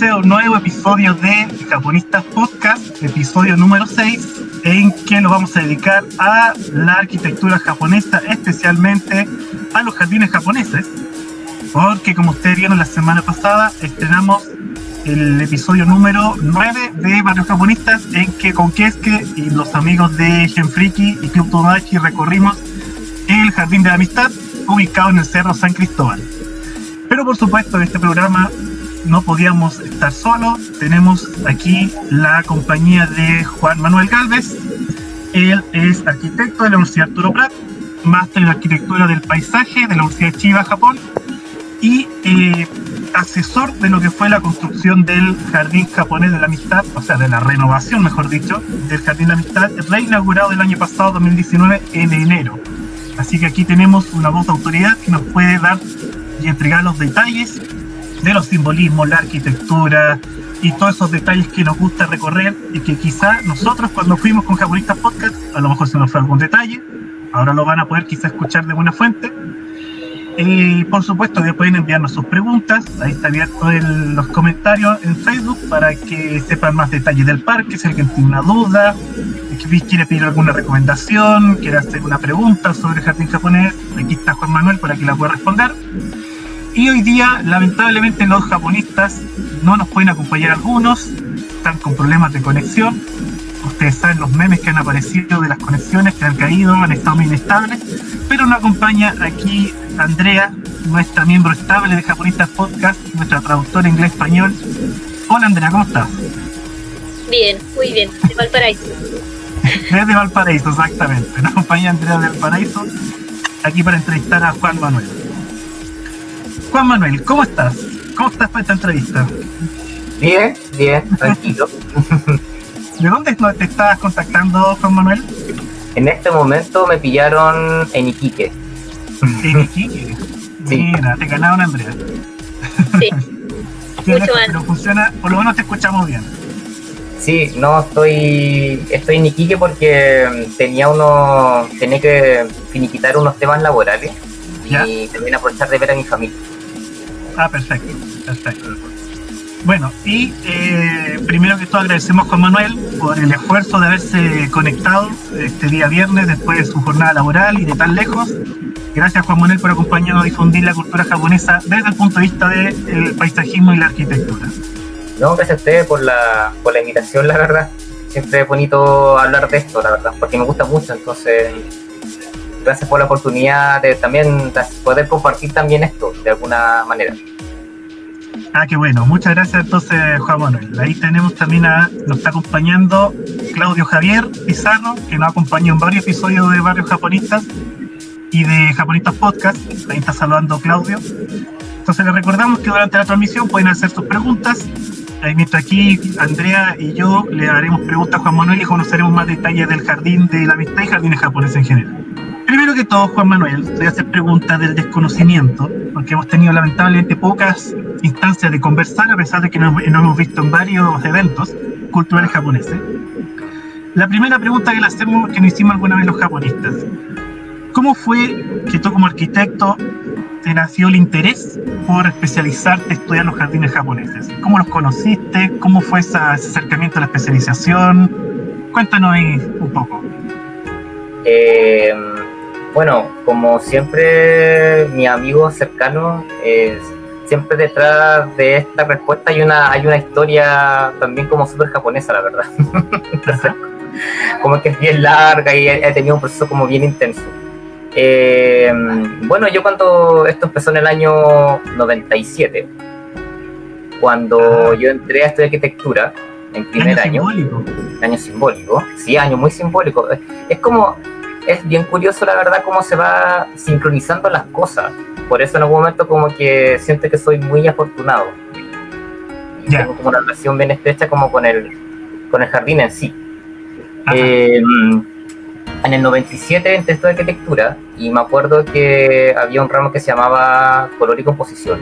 nuevo episodio de Japonistas Podcast, episodio número 6, en que lo vamos a dedicar a la arquitectura japonesa, especialmente a los jardines japoneses, porque como ustedes vieron la semana pasada, estrenamos el episodio número 9 de Barrios Japonistas, en que con Keske y los amigos de Genfriki y Club Tomodachi recorrimos el Jardín de la Amistad, ubicado en el Cerro San Cristóbal. Pero por supuesto, en este programa no podíamos estar solos. Tenemos aquí la compañía de Juan Manuel Galvez. Él es arquitecto de la Universidad Arturo Prat, máster en arquitectura del paisaje de la Universidad de Chiba, Japón, y eh, asesor de lo que fue la construcción del Jardín Japonés de la Amistad, o sea, de la renovación, mejor dicho, del Jardín de la Amistad, reinaugurado el año pasado, 2019, en enero. Así que aquí tenemos una voz de autoridad que nos puede dar y entregar los detalles de los simbolismos, la arquitectura y todos esos detalles que nos gusta recorrer y que quizá nosotros cuando fuimos con Japonistas Podcast, a lo mejor se nos fue algún detalle, ahora lo van a poder quizá escuchar de buena fuente. Y por supuesto que pueden enviarnos sus preguntas, ahí está abierto en los comentarios en Facebook para que sepan más detalles del parque, si alguien tiene una duda, si quiere pedir alguna recomendación, quiere hacer una pregunta sobre el jardín japonés, aquí está Juan Manuel para que la pueda responder. Y hoy día, lamentablemente, los japonistas no nos pueden acompañar algunos, están con problemas de conexión. Ustedes saben los memes que han aparecido de las conexiones que han caído, han estado muy inestables, pero nos acompaña aquí Andrea, nuestra miembro estable de Japonistas Podcast, nuestra traductora inglés-español. Hola Andrea, ¿cómo estás? Bien, muy bien, de Valparaíso. Desde Valparaíso, exactamente. Nos acompaña Andrea de Valparaíso, aquí para entrevistar a Juan Manuel. Juan Manuel, ¿cómo estás? ¿Cómo estás para esta entrevista? Bien, bien, tranquilo. ¿De dónde te estás contactando, Juan Manuel? En este momento me pillaron en Iquique. ¿En Iquique? Sí. Mira, te ganaron, Andrea. Sí. Mucho pero funciona, por lo menos te escuchamos bien. Sí, no, estoy, estoy en Iquique porque tenía uno, tenía que finiquitar unos temas laborales Ya. y también aprovechar de ver a mi familia. Ah, perfecto, perfecto. Bueno, y eh, primero que todo agradecemos Juan Manuel por el esfuerzo de haberse conectado este día viernes después de su jornada laboral y de tan lejos. Gracias Juan Manuel por acompañarnos a difundir la cultura japonesa desde el punto de vista del paisajismo y la arquitectura. No, gracias a ustedes por la, por la invitación, la verdad. Siempre es bonito hablar de esto, la verdad, porque me gusta mucho, entonces gracias por la oportunidad de también de poder compartir también esto de alguna manera. Ah, qué bueno. Muchas gracias entonces, Juan Manuel. Ahí tenemos también a, nos está acompañando Claudio Javier Pizarro, que nos acompañó en varios episodios de Barrios Japonistas y de Japonistas Podcast. Ahí está saludando Claudio. Entonces les recordamos que durante la transmisión pueden hacer sus preguntas. Ahí mientras aquí Andrea y yo le haremos preguntas a Juan Manuel y conoceremos más detalles del jardín de la amistad y jardines japoneses en general. Primero que todo, Juan Manuel, voy a hacer preguntas del desconocimiento, porque hemos tenido lamentablemente pocas instancias de conversar, a pesar de que nos, nos hemos visto en varios eventos culturales japoneses. La primera pregunta que le hacemos, que nos hicimos alguna vez los japonistas, ¿cómo fue que tú como arquitecto te nació el interés por especializarte estudiar los jardines japoneses? ¿Cómo los conociste? ¿Cómo fue ese acercamiento a la especialización? Cuéntanos ahí un poco. Eh, bueno, como siempre, mis amigos cercanos, eh, siempre detrás de esta respuesta hay una, hay una historia también como súper japonesa, la verdad. Entonces, como que es bien larga y he, tenido un proceso como bien intenso. Eh, bueno, yo cuando esto empezó en el año 97, cuando Ah. yo entré a estudiar arquitectura en primer Año año, simbólico. año simbólico, sí, año muy simbólico. Es como, es bien curioso la verdad cómo se va sincronizando las cosas. Por eso en algún momento como que siento que soy muy afortunado. Y. Tengo como una relación bien estrecha como con el, con el jardín en sí. Eh, en el 97 entré a estudiar arquitectura y me acuerdo que había un ramo que se llamaba color y composición.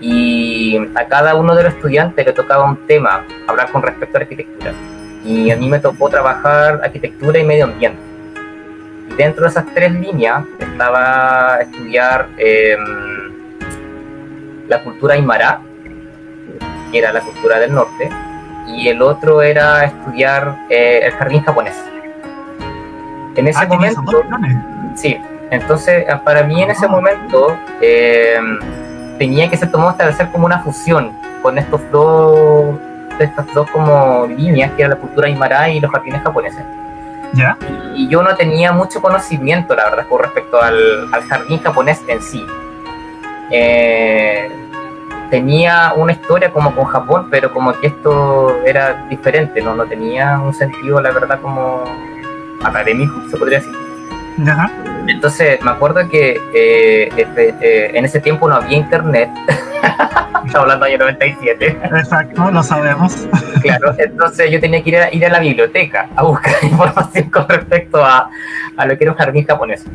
Y a cada uno de los estudiantes le tocaba un tema, hablar con respecto a la arquitectura. Y a mí me tocó trabajar arquitectura y medio ambiente. Dentro de esas tres líneas estaba estudiar eh, la cultura aymara, que era la cultura del norte, y el otro era estudiar eh, el jardín japonés. En ese Ah, momento, sí, entonces ah, para mí en ese momento eh, tenía que ser tomado establecer como una fusión con estos dos, estas dos como líneas que era la cultura aymara y los jardines japoneses. ¿Ya? Y yo no tenía mucho conocimiento, la verdad, con respecto al, al jardín japonés en sí. Eh, tenía una historia como con Japón, pero como que esto era diferente, no, no tenía un sentido, la verdad, como académico, se podría decir. Ajá. Entonces, me acuerdo que eh, este, eh, en ese tiempo no había internet. Estamos hablando año 97. Exacto, lo sabemos. Claro, entonces yo tenía que ir a, ir a la biblioteca a buscar información con respecto a, a lo que era un jardín japonés.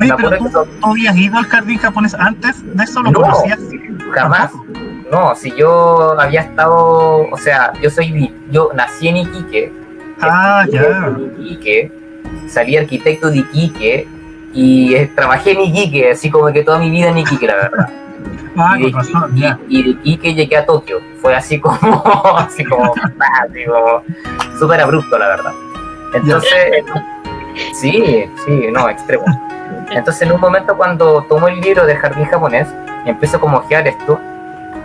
Oye, pero tú, que tú habías ido al jardín japonés antes de eso, ¿lo No. conocías? Jamás. No, si yo había estado, o sea, yo soy, yo nací en Iquique, Ah, ya. Iquique, salí arquitecto de Iquique y eh, trabajé en Iquique, así como que toda mi vida en Iquique, la verdad. Ah, y, de, con razón, y- ya. y de Iquique llegué a Tokio, fue así como, así como, así como, súper abrupto, la verdad. Entonces, sí, sí, no, extremo. Entonces, en un momento cuando tomo el libro del jardín japonés, empiezo como a ojear esto,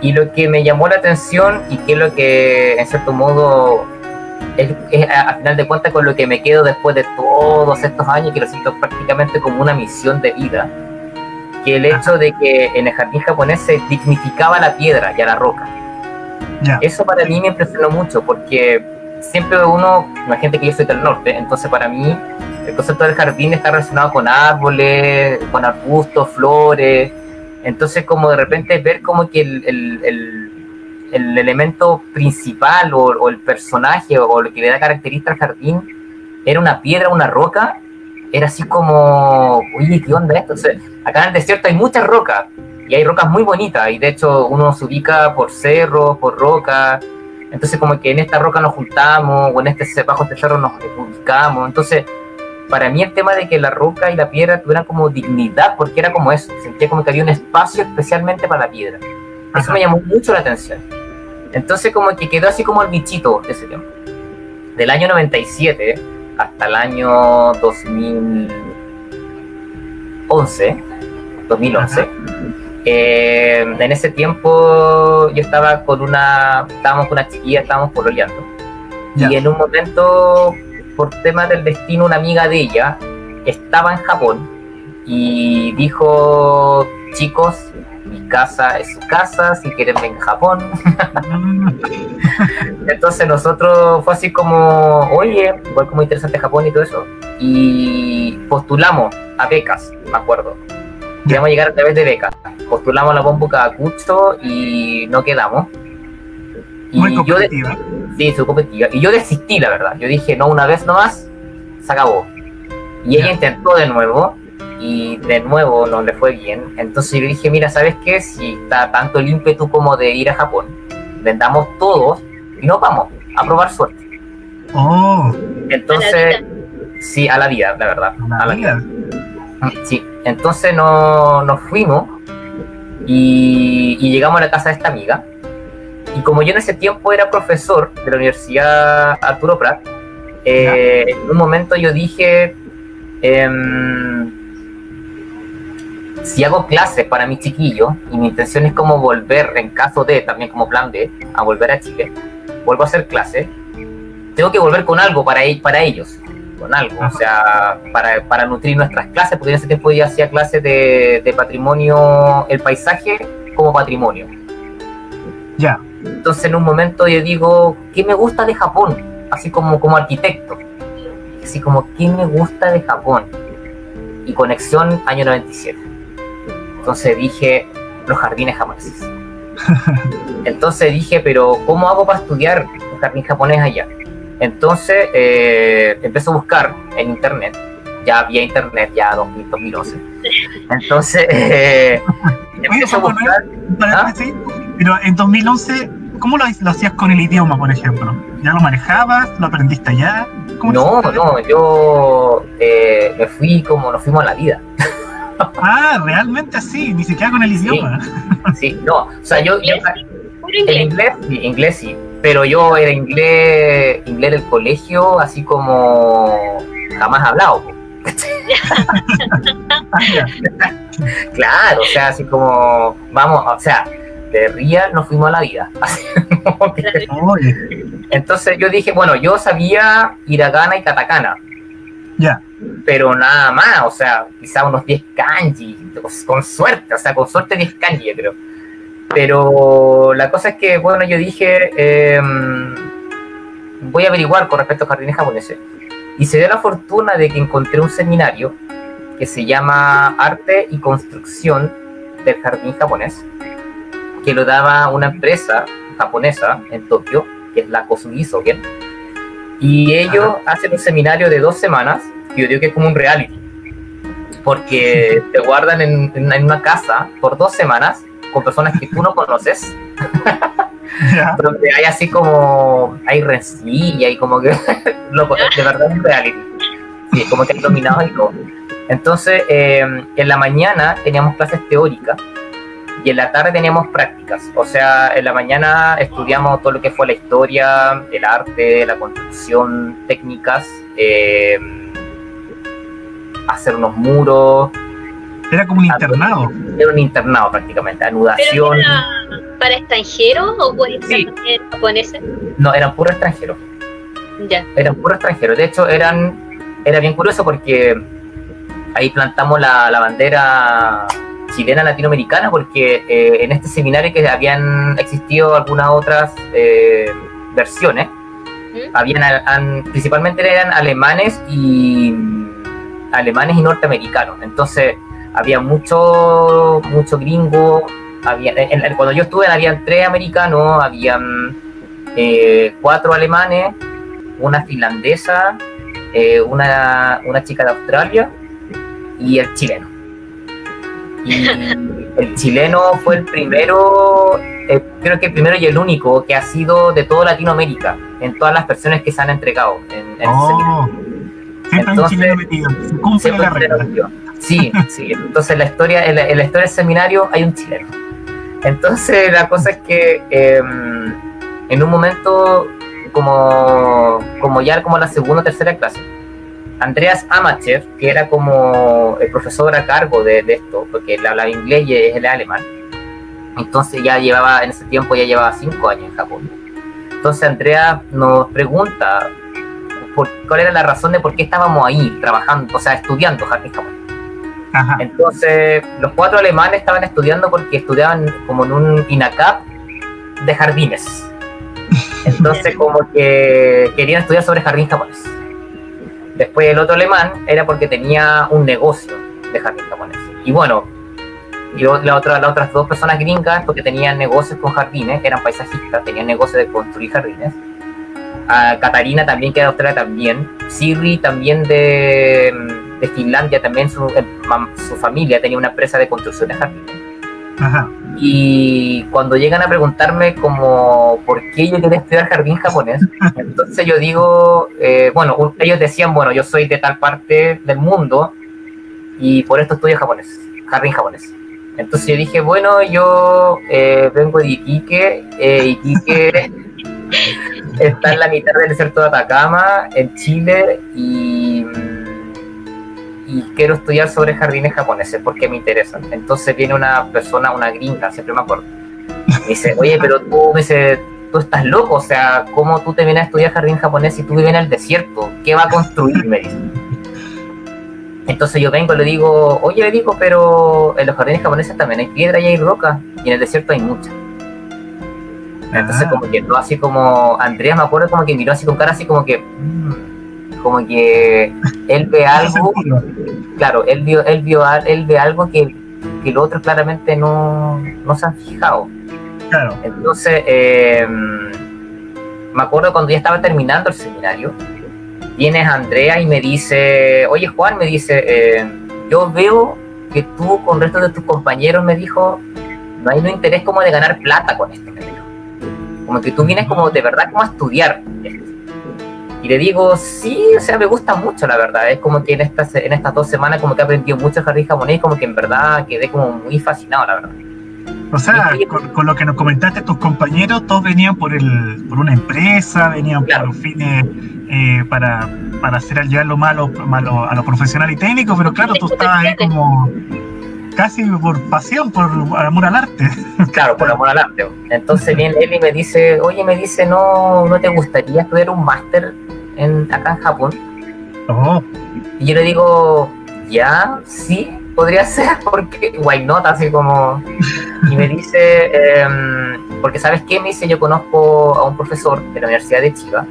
y lo que me llamó la atención y que es lo que, en cierto modo, es, es a, a final de cuentas con lo que me quedo después de todos estos años, que lo siento prácticamente como una misión de vida, que el hecho de que en el jardín japonés se dignificaba la piedra y a la roca. Ya. Eso para mí me impresionó mucho porque siempre uno, imagínate que yo soy del norte, entonces para mí el concepto del jardín está relacionado con árboles, con arbustos, flores, entonces como de repente ver como que el, el- el- el elemento principal o, o el personaje o, lo que le da característica al jardín era una piedra, una roca, era así como, oye, ¿qué onda esto? Acá en el desierto hay muchas rocas, y hay rocas muy bonitas y de hecho uno se ubica por cerros, por rocas. Entonces como que en esta roca nos juntamos o en este bajo este cerro nos ubicamos. Entonces para mí el tema de que la roca y la piedra tuvieran como dignidad, porque era como eso, sentía como que había un espacio especialmente para la piedra. Eso Ajá. me llamó mucho la atención. Entonces como que quedó así como el bichito de ese tiempo. Del año 97 hasta el año 2011, 2011, eh, en ese tiempo yo estaba con una, estábamos con una chiquilla, estábamos pololeando. Y en un momento, por temas del destino, una amiga de ella estaba en Japón y dijo, chicos, casa es su casa, si quieren ven a Japón. Entonces nosotros fue así como, oye, igual como interesante Japón y todo eso. Y postulamos a becas, me acuerdo. Queríamos llegar a través de becas. Postulamos a la Bombuca Acucho y no quedamos. Y Muy yo competitiva. Sí, su competitiva. Y yo desistí, la verdad. Yo dije, no, una vez nomás, se acabó. Y ella intentó de nuevo, y de nuevo no le fue bien. Entonces yo dije, mira, ¿sabes qué? Si está tanto el ímpetu como de ir a Japón, vendamos todos y nos vamos a probar suerte. Oh, Entonces, sí, a la vida, la verdad. una a la vida. Sí, entonces no, nos fuimos y, y llegamos a la casa de esta amiga. Y como yo en ese tiempo era profesor de la Universidad Arturo Prat, eh, en un momento yo dije, em, si hago clases para mis chiquillos y mi intención es como volver, en caso de, también como plan B, a volver a Chile, vuelvo a hacer clases, tengo que volver con algo para, e- para ellos, con algo, o sea, para, para nutrir nuestras clases, porque en ese tiempo yo hacía clases de, de patrimonio, el paisaje como patrimonio. Ya. Entonces en un momento yo digo, ¿qué me gusta de Japón? Así como, como arquitecto. Así como, ¿qué me gusta de Japón? Y conexión año 97. Entonces dije, los jardines japoneses. Entonces dije, pero ¿cómo hago para estudiar un jardín japonés allá? Entonces eh, empecé a buscar en internet. Ya había internet, ya 2000, 2011. Entonces eh, empecé a buscar... Paréntesis, Pero en 2011, ¿cómo lo, lo hacías con el idioma, por ejemplo? ¿Ya lo manejabas? ¿Lo aprendiste allá? ¿Cómo lo No, no, yo eh, me fui como nos fuimos a la vida. Ah, realmente así, ni siquiera con el Sí. idioma. Sí, no, o sea, yo, yo, El inglés, sí, inglés sí. Pero yo era inglés, inglés del colegio, así como jamás hablado. Claro, o sea, así como, vamos, o sea, de Ría nos fuimos a la vida. Que- Entonces yo dije, bueno, yo sabía hiragana y katakana, ya. Pero nada más, o sea, quizá unos 10 kanji, con suerte, o sea, con suerte 10 kanji, yo creo. Pero la cosa es que, bueno, yo dije, eh, voy a averiguar con respecto a jardines japoneses. Y se dio la fortuna de que encontré un seminario que se llama Arte y Construcción del Jardín Japonés, que lo daba una empresa japonesa en Tokio, que es la Kosugi Soken. Y ellos hacen un seminario de dos semanas, yo digo que es como un reality, porque te guardan en, en- una casa por dos semanas con personas que tú no conoces, donde hay así como, hay rencilla y como que, loco, de verdad es un reality. Sí, como que hay dominados y todo. Entonces, eh, en la mañana teníamos clases teóricas y en la tarde teníamos prácticas. O sea, en la mañana estudiamos todo lo que fue la historia, el arte, la construcción, técnicas, eh, hacer unos muros, Era como un internado. era un internado prácticamente, ¿Pero anudación. era para extranjeros o puede ser Sí. japoneses? No, eran puro extranjeros. Ya. eran puros extranjeros. De hecho, eran era bien curioso porque ahí plantamos la, la bandera chilena latinoamericana porque eh, en este seminario que habían existido algunas otras eh, versiones, ¿Mm? habían han- principalmente eran alemanes y alemanes y norteamericanos. Entonces había mucho mucho gringo. Había, en- en- cuando yo estuve habían tres americanos, habían eh, cuatro alemanes, una finlandesa, eh, una, una chica de Australia y el chileno. Y el chileno fue el primero, eh, creo que el primero y el único que ha sido de toda Latinoamérica, en todas las versiones que se han entregado en, en. Oh. Entonces-. Se cumple Siempre la regla. Sí, sí. Entonces en la historia, en la, en la historia del seminario hay un chileno. Entonces la cosa es que eh, en un momento como, como ya como la segunda o tercera clase, Andreas Amacher, que era como el profesor a cargo de, de esto, porque él hablaba inglés y él alemán, entonces ya llevaba, en ese tiempo ya llevaba cinco años en Japón. Entonces Andrea nos pregunta por, cuál era la razón de por qué estábamos ahí trabajando, o sea, estudiando jardín japonés. Ajá. Entonces, los cuatro alemanes estaban estudiando porque estudiaban como en un INACAP de jardines. Entonces, como que querían estudiar sobre jardín japonés. Después, el otro alemán era porque tenía un negocio de jardín japonés. Y bueno, y la otra, las otras dos personas gringas, porque tenían negocios con jardines, eran paisajistas, tenían negocios de construir jardines. A Katarina también, que era de Australia también. Siri también de, de Finlandia, también su, su familia tenía una empresa de construcción de jardines. Ajá. Y cuando llegan a preguntarme como por qué yo quería estudiar jardín japonés, entonces yo digo, eh, bueno, ellos decían, bueno, yo soy de tal parte del mundo y por esto estudio japonés, jardín japonés. Entonces yo dije, bueno, yo eh, vengo de Iquique, eh, Iquique está en la mitad del desierto de Atacama, en Chile, y, quiero estudiar sobre jardines japoneses porque me interesan. Entonces viene una persona, una gringa, siempre me acuerdo, me dice, oye, pero tú, dice, tú estás loco, o sea, ¿cómo tú te vienes a estudiar jardín japonés si tú vives en el desierto? ¿Qué va a construir? Me dice. Entonces yo vengo y le digo, oye, le digo, pero en los jardines japoneses también hay piedra y hay roca, y en el desierto hay mucha. Entonces Ah. como que no así como, Andrea me acuerdo como que miró así con cara así como que, mm, como que él ve algo, claro, él vio, él vio, él ve algo que, que los otros claramente no, no se han fijado. Claro. Entonces, eh, me acuerdo cuando ya estaba terminando el seminario, viene Andrea y me dice, oye Juan, me dice, eh, yo veo que tú con el resto de tus compañeros, me dijo, no hay un interés como de ganar plata con esto, me dijo. Como que tú vienes como de verdad como a estudiar. Y le digo, sí, o sea, me gusta mucho, la verdad. Es como que en estas, en estas dos semanas como que he aprendido mucho jardín japonés, como que en verdad quedé como muy fascinado, la verdad. O sea, con, con lo que nos comentaste, tus compañeros, todos venían por el por una empresa, venían Claro. por fines eh, para, para hacer llegar lo malo, malo a lo profesional y técnico, pero claro, tú estabas ahí como casi por pasión, por amor al arte. Claro, por amor al arte. Entonces viene él y me dice, oye, me dice, ¿no, no te gustaría estudiar un máster en, acá en Japón? Oh, Y yo le digo, ya, sí, podría ser, porque why not, así como... Y me dice, em, porque ¿sabes qué? Me dice, yo conozco a un profesor de la Universidad de Chiba,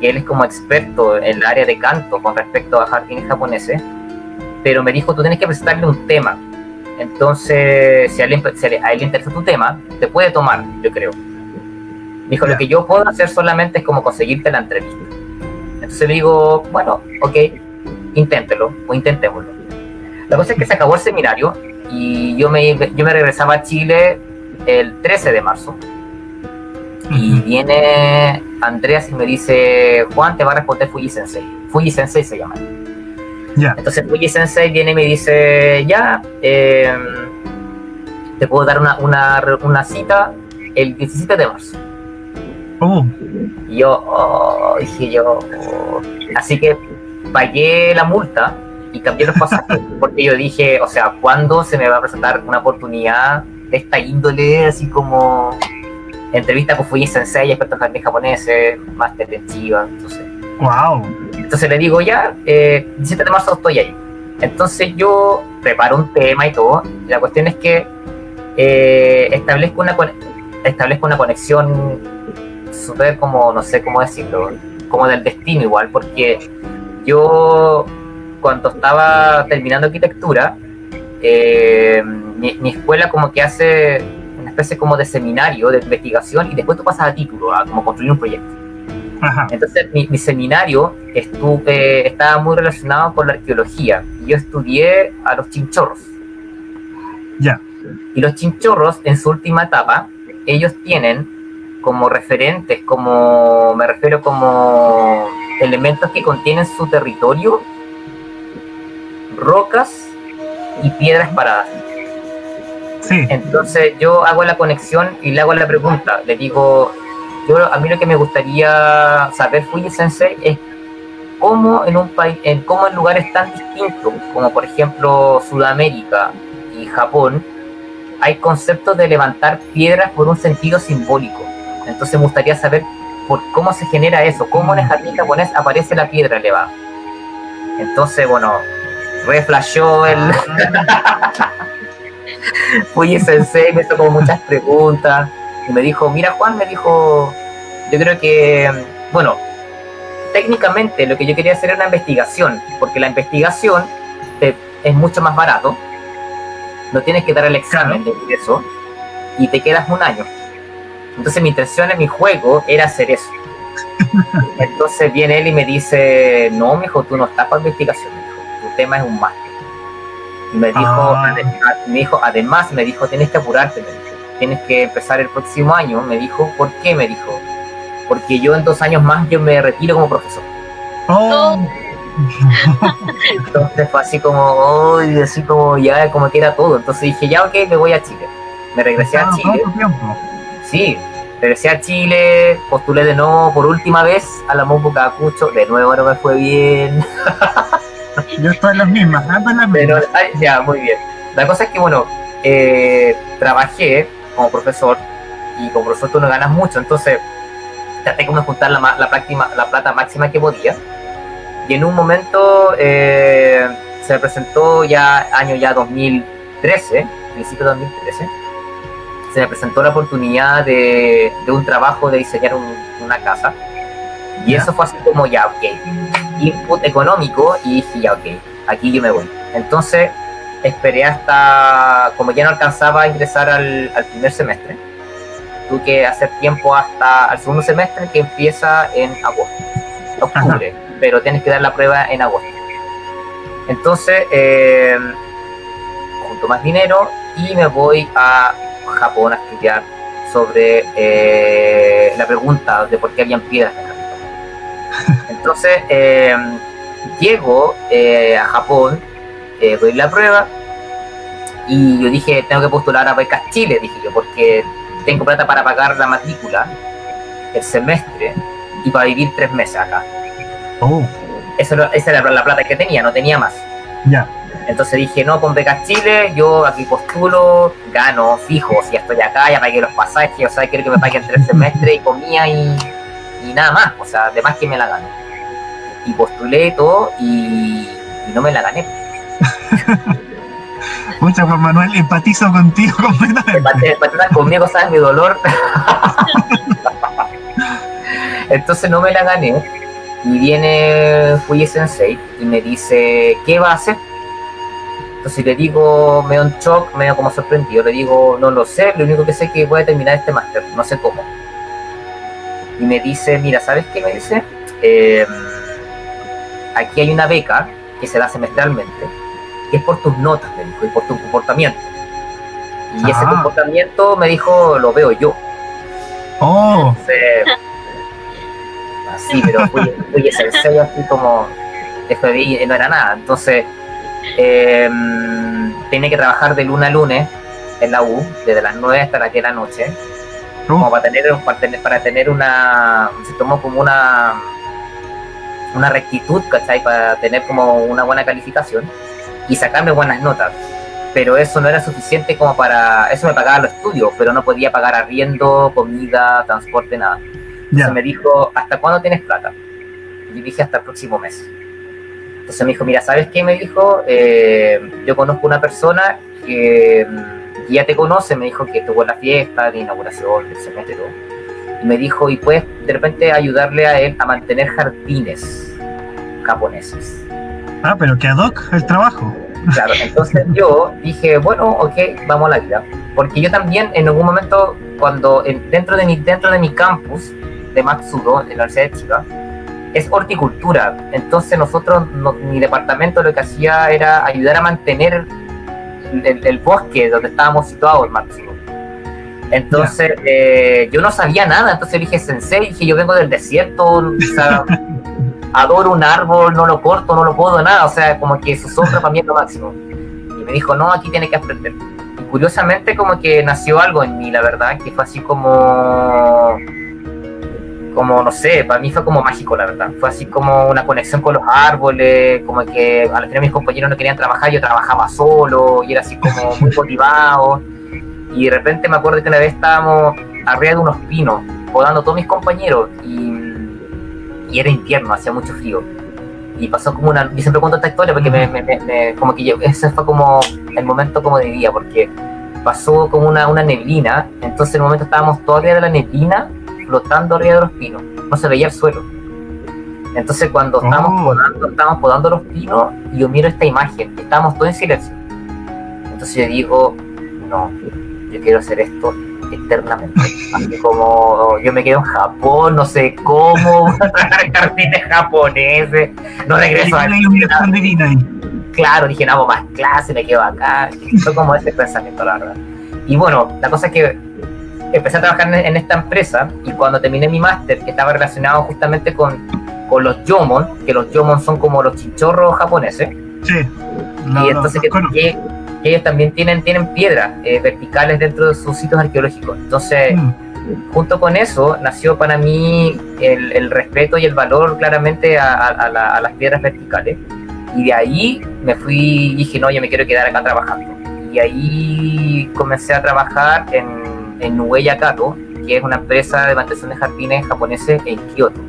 que él es como experto en el área de canto con respecto a jardines japoneses, pero me dijo, tú tienes que presentarle un tema. Entonces, si a él, si a él le interesa tu tema, te puede tomar, yo creo. Dijo, lo que yo puedo hacer solamente es como conseguirte la entrevista. Entonces le digo, bueno, ok, inténtelo o intentémoslo. La cosa es que se acabó el seminario y yo me, yo me regresaba a Chile el 13 de marzo. Y viene Andreas y me dice, Juan, te va a responder Fuji Sensei. Fuji Sensei se llama. Ya, Entonces Fuji Sensei viene y me dice, ya, eh, te puedo dar una, una, una cita el 17 de marzo. oh, Y yo, oh, dije yo, oh. así que pagué la multa y cambié los pasajes porque yo dije, o sea, ¿cuándo se me va a presentar una oportunidad de esta índole, así como entrevista con Fuji Sensei, experto en jardín japoneses, máster en Chiba, entonces, wow, entonces le digo, ya, eh, 17 de marzo estoy ahí. Entonces yo preparo un tema y todo, la cuestión es que eh, establezco, una, establezco una conexión súper como, no sé cómo decirlo, como del destino igual, porque yo cuando estaba terminando arquitectura, eh, mi, mi escuela como que hace una especie como de seminario de investigación y después tú pasas a título, a como construir un proyecto. Ajá, Entonces mi, mi seminario estuve, estaba muy relacionado con la arqueología. Yo estudié a los chinchorros. ya, Y los chinchorros, en su última etapa, ellos tienen como referentes, como me refiero como elementos que contienen su territorio, rocas y piedras paradas. sí, Entonces yo hago la conexión y le hago la pregunta. Le digo, yo a mí lo que me gustaría saber, Fuji Sensei, es cómo en un país, en cómo en lugares tan distintos como por ejemplo Sudamérica y Japón, hay conceptos de levantar piedras por un sentido simbólico. Entonces me gustaría saber por cómo se genera eso, cómo en el jardín japonés aparece la piedra elevada. Entonces, bueno, reflashó el, Fuji Sensei me hizo como muchas preguntas y me dijo, mira Juan, me dijo, yo creo que, bueno, técnicamente lo que yo quería hacer era una investigación, porque la investigación te- es mucho más barato, no tienes que dar el examen de eso y te quedas un año. Entonces mi intención en mi juego era hacer eso. Entonces viene él y me dice, no, mijo, tú no estás para investigación, mijo. tu tema es un máster. Y me dijo, Ah. me dijo, además, me dijo, tienes que apurarte, me dijo. Tienes que empezar el próximo año, me dijo, ¿por qué? Me dijo, porque yo en dos años más yo me retiro como profesor. oh, Entonces fue así como, "Ay", así como ya, como que era todo. Entonces dije, ya, ok, me voy a Chile. Me regresé a Chile. Sí, regresé a Chile, postulé de nuevo por última vez a la Mombo Cacucho, de nuevo no me fue bien, Yo estoy en las mismas, ando en las pero mismas. ay, ya, muy bien. La cosa es que, bueno, eh, trabajé como profesor y como profesor tú no ganas mucho, entonces traté como de juntar la, la, práctima- la plata máxima que podía y en un momento eh, se me presentó ya año ya 2013, principio de 2013, se me presentó la oportunidad de, de un trabajo de diseñar un- una casa. Y eso fue así como ya, ok, input económico y dije ya, ok, aquí yo me voy. Entonces esperé hasta, como ya no alcanzaba a ingresar al, al primer semestre, tuve que hacer tiempo hasta al segundo semestre que empieza en agosto, octubre, pero tienes que dar la prueba en agosto. Entonces, eh, junto más dinero y me voy a Japón a estudiar sobre eh, la pregunta de por qué habían piedras. Entonces, eh, llego a Japón, eh, doy la prueba Y yo dije, tengo que postular a becas Chile, dije yo, porque tengo plata para pagar la matrícula, el semestre, y para vivir tres meses acá. Oh, Eso, esa era la plata que tenía, no tenía más. ya. Entonces dije, no, con becas Chile, yo aquí postulo, gano, fijo, si estoy acá, ya pagué los pasajes, o sea, quiero que me paguen tres semestres y comía y, y nada más, o sea, además que me la gano. Y postulé todo y, y no me la gané. Mucha Juan Manuel, empatizo contigo completamente. Conmigo, sabes mi dolor. Entonces no me la gané. Y viene Fuji Sensei y me dice, ¿qué va a hacer? Entonces le digo, medio en shock, medio como sorprendido, le digo, no lo sé, lo único que sé es que voy a terminar este máster, no sé cómo. Y me dice, mira, ¿sabes qué me dice? Eh, aquí hay una beca que se da semestralmente, es por tus notas, me dijo, y por tu comportamiento. Y ese Ah. comportamiento, me dijo, lo veo yo. Oh, Entonces, así, pero fui, fui sensei así como FBI y no era nada. Entonces, eh, tenía que trabajar de lunes a lunes en la U, desde las 9 hasta las 10 de la noche, como oh, para tener, para tener, para tener una, se tomó como una, una rectitud, ¿cachai? Para tener como una buena calificación y sacarme buenas notas. Pero eso no era suficiente como para, eso me pagaba los estudios, pero no podía pagar arriendo, comida, transporte, nada. Entonces ya. me dijo, ¿hasta cuándo tienes plata? Y dije, hasta el próximo mes. Entonces me dijo, mira, ¿sabes qué? Me dijo, eh, yo conozco una persona que, mm, que ya te conoce, me dijo que estuvo en la fiesta de inauguración del semestre todo. Y me dijo, y puedes de repente ayudarle a él a mantener jardines japoneses. Ah, pero que ad hoc el trabajo. Claro, entonces yo dije, bueno, ok, vamos a la vida. Porque yo también en algún momento, cuando en- dentro, de mi, dentro de mi campus de Matsudo, en la Universidad de Chiba, es horticultura. Entonces nosotros, no- mi departamento lo que hacía era ayudar a mantener el, el bosque donde estábamos situados en Matsudo. Entonces eh, yo no sabía nada, entonces dije, sensei, dije, yo vengo del desierto, o sea, adoro un árbol, no lo corto, no lo puedo, nada, o sea, como que su sombra para mí es lo máximo. Y me dijo, no, aquí tiene que aprender. Y curiosamente como que nació algo en mí, la verdad, que fue así como, como, no sé, para mí fue como mágico, la verdad. Fue así como una conexión con los árboles, como que al final mis compañeros no querían trabajar, yo trabajaba solo, y era así como muy motivado. Y de repente me acuerdo que una vez estábamos arriba de unos pinos, podando todos mis compañeros, y, y era invierno, hacía mucho frío. Y pasó como una. Yo siempre cuento esta historia porque me, me- me- como que yo, ese fue como el momento como de día, porque pasó como una, una neblina, entonces en el momento estábamos todos arriba de la neblina, flotando arriba de los pinos, no se veía el suelo. Entonces cuando estábamos Oh. podando, estábamos podando los pinos, y yo miro esta imagen, estábamos todos en silencio. Entonces yo digo, no, yo quiero hacer esto eternamente. Así como yo me quedo en Japón, no sé cómo, jardines japoneses, no regreso a claro, dije, no hago más clases, me quedo acá. Fue como ese pensamiento, la verdad. Y bueno, la cosa es que empecé a trabajar en, esta empresa y cuando terminé mi máster, que estaba relacionado justamente con, con los Yomon, que los Yomon son como los chinchorros japoneses, Sí. y Lo- lo- entonces que, conozco. que- que ellos también tienen, tienen piedras eh, verticales dentro de sus sitios arqueológicos. Entonces, Mm, junto con eso nació para mí el, el respeto y el valor claramente a, a- a la- a las piedras verticales. Y de ahí me fui y dije, no, yo me quiero quedar acá trabajando. Y ahí comencé a trabajar en, en Ueya Kato, que es una empresa de mantención de jardines japoneses en Kioto.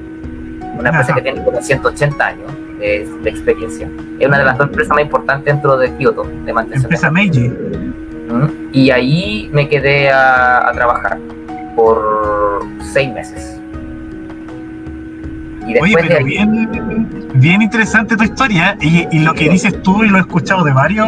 Una empresa Ajá. que tiene como 180 años de, de experiencia. Es una de las dos empresas más importantes dentro de Kioto, de mantención de Empresa Meiji. ¿Mm? Y ahí me quedé a, a trabajar por seis meses. Y Oye, después de pero ahí, bien, bien interesante tu historia y, y lo que dices tú y lo he escuchado de varios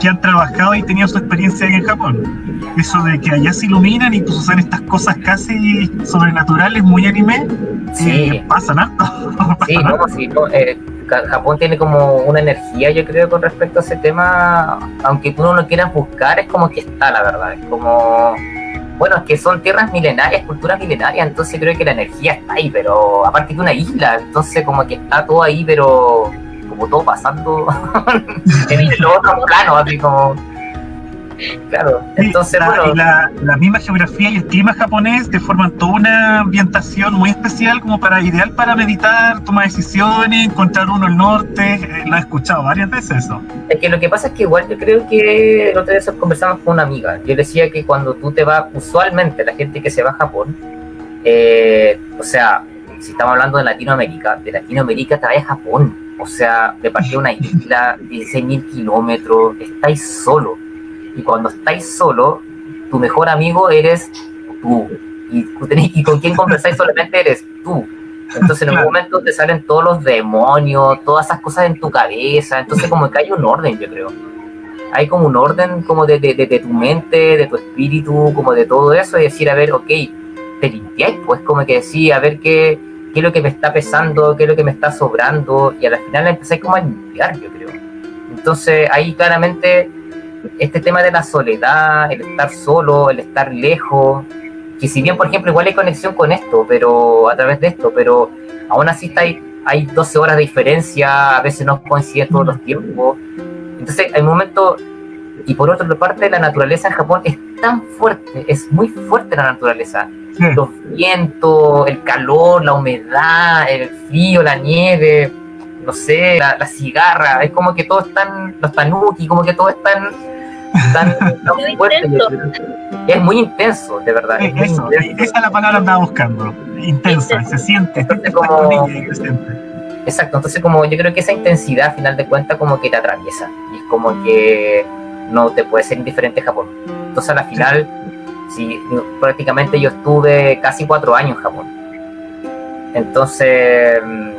que han trabajado y tenido su experiencia en Japón. Eso de que allá se iluminan y pues usan estas cosas casi sobrenaturales, muy anime, sí, eh, pasan harto. sí, no, sí, no, eh, Japón tiene como una energía, yo creo, con respecto a ese tema, aunque uno no quiera buscar, es como que está, la verdad, es como... Bueno, es que son tierras milenarias, culturas milenarias, entonces creo que la energía está ahí, pero aparte que una isla, entonces como que está todo ahí, pero como todo pasando en los otros planos, así como... Claro, entonces, la, bueno, y la, la misma geografía y el clima japonés te forman toda una ambientación muy especial como para ideal para meditar, tomar decisiones, encontrar uno el norte. eh, lo he escuchado varias veces eso. es que lo que pasa es que igual yo creo que el otro día conversamos con una amiga. Yo decía que cuando tú te vas, usualmente la gente que se va a Japón, eh, o sea, si estamos hablando de Latinoamérica, de Latinoamérica te vas a Japón. O sea, de partir de una isla, 16.000 kilómetros, estáis solo. Y cuando estáis solo, tu mejor amigo eres tú. Y, y con quien conversáis solamente eres tú. Entonces en un momento te salen todos los demonios, todas esas cosas en tu cabeza. Entonces como que hay un orden, yo creo. Hay como un orden como de, de, de- de tu mente, de tu espíritu, como de todo eso y decir, a ver, ok, te limpiáis, pues como que decir, a ver qué, qué es lo que me está pesando, qué es lo que me está sobrando y al final empezáis como a limpiar, yo creo. Entonces ahí claramente este tema de la soledad, el estar solo, el estar lejos, que si bien por ejemplo igual hay conexión con esto, pero a través de esto, pero aún así está ahí, hay 12 horas de diferencia, a veces no coinciden todos los tiempos. Entonces hay momentos, y por otra parte la naturaleza en Japón es tan fuerte, es muy fuerte la naturaleza. Sí. Los vientos, el calor, la humedad, el frío, la nieve, no sé, la, la cigarra, es como que todo es tan, los tanuki, como que todo es tan, tan, fuerte. intenso. Es muy intenso, de verdad. Es muy Eso, intenso. esa es la palabra que andaba buscando. Intensa, se siente. Entonces, como- se siente. Exacto, entonces como yo creo que esa intensidad, a final de cuentas, como que te atraviesa. Y es como que no te puede ser indiferente Japón. Entonces, a la final, sí, prácticamente yo estuve casi cuatro años en Japón. Entonces, mm,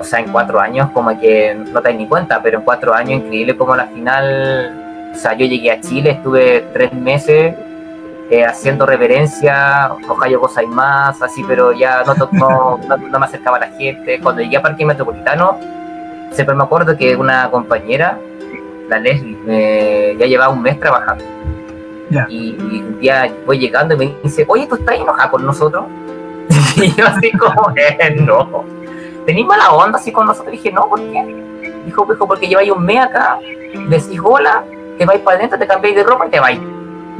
o sea, en cuatro años como que no te das ni cuenta, pero en cuatro años increíble como la final, o sea, yo llegué a Chile, estuve tres meses eh, haciendo reverencia, Ohio más, así, pero ya no, no, no, no me acercaba a la gente. Cuando llegué a Parque Metropolitano, siempre me acuerdo que una compañera, la Leslie, ya llevaba un mes trabajando. Ya. Y, y un día voy llegando y me dice, oye, ¿tú estás enojada con nosotros? y yo así como, eh, no. ¿Tenís mala onda así con nosotros? Y dije, no, ¿por qué? Dijo, dijo, porque lleváis un mes acá, decís hola, te vais para adentro, te cambiáis de ropa y te vais.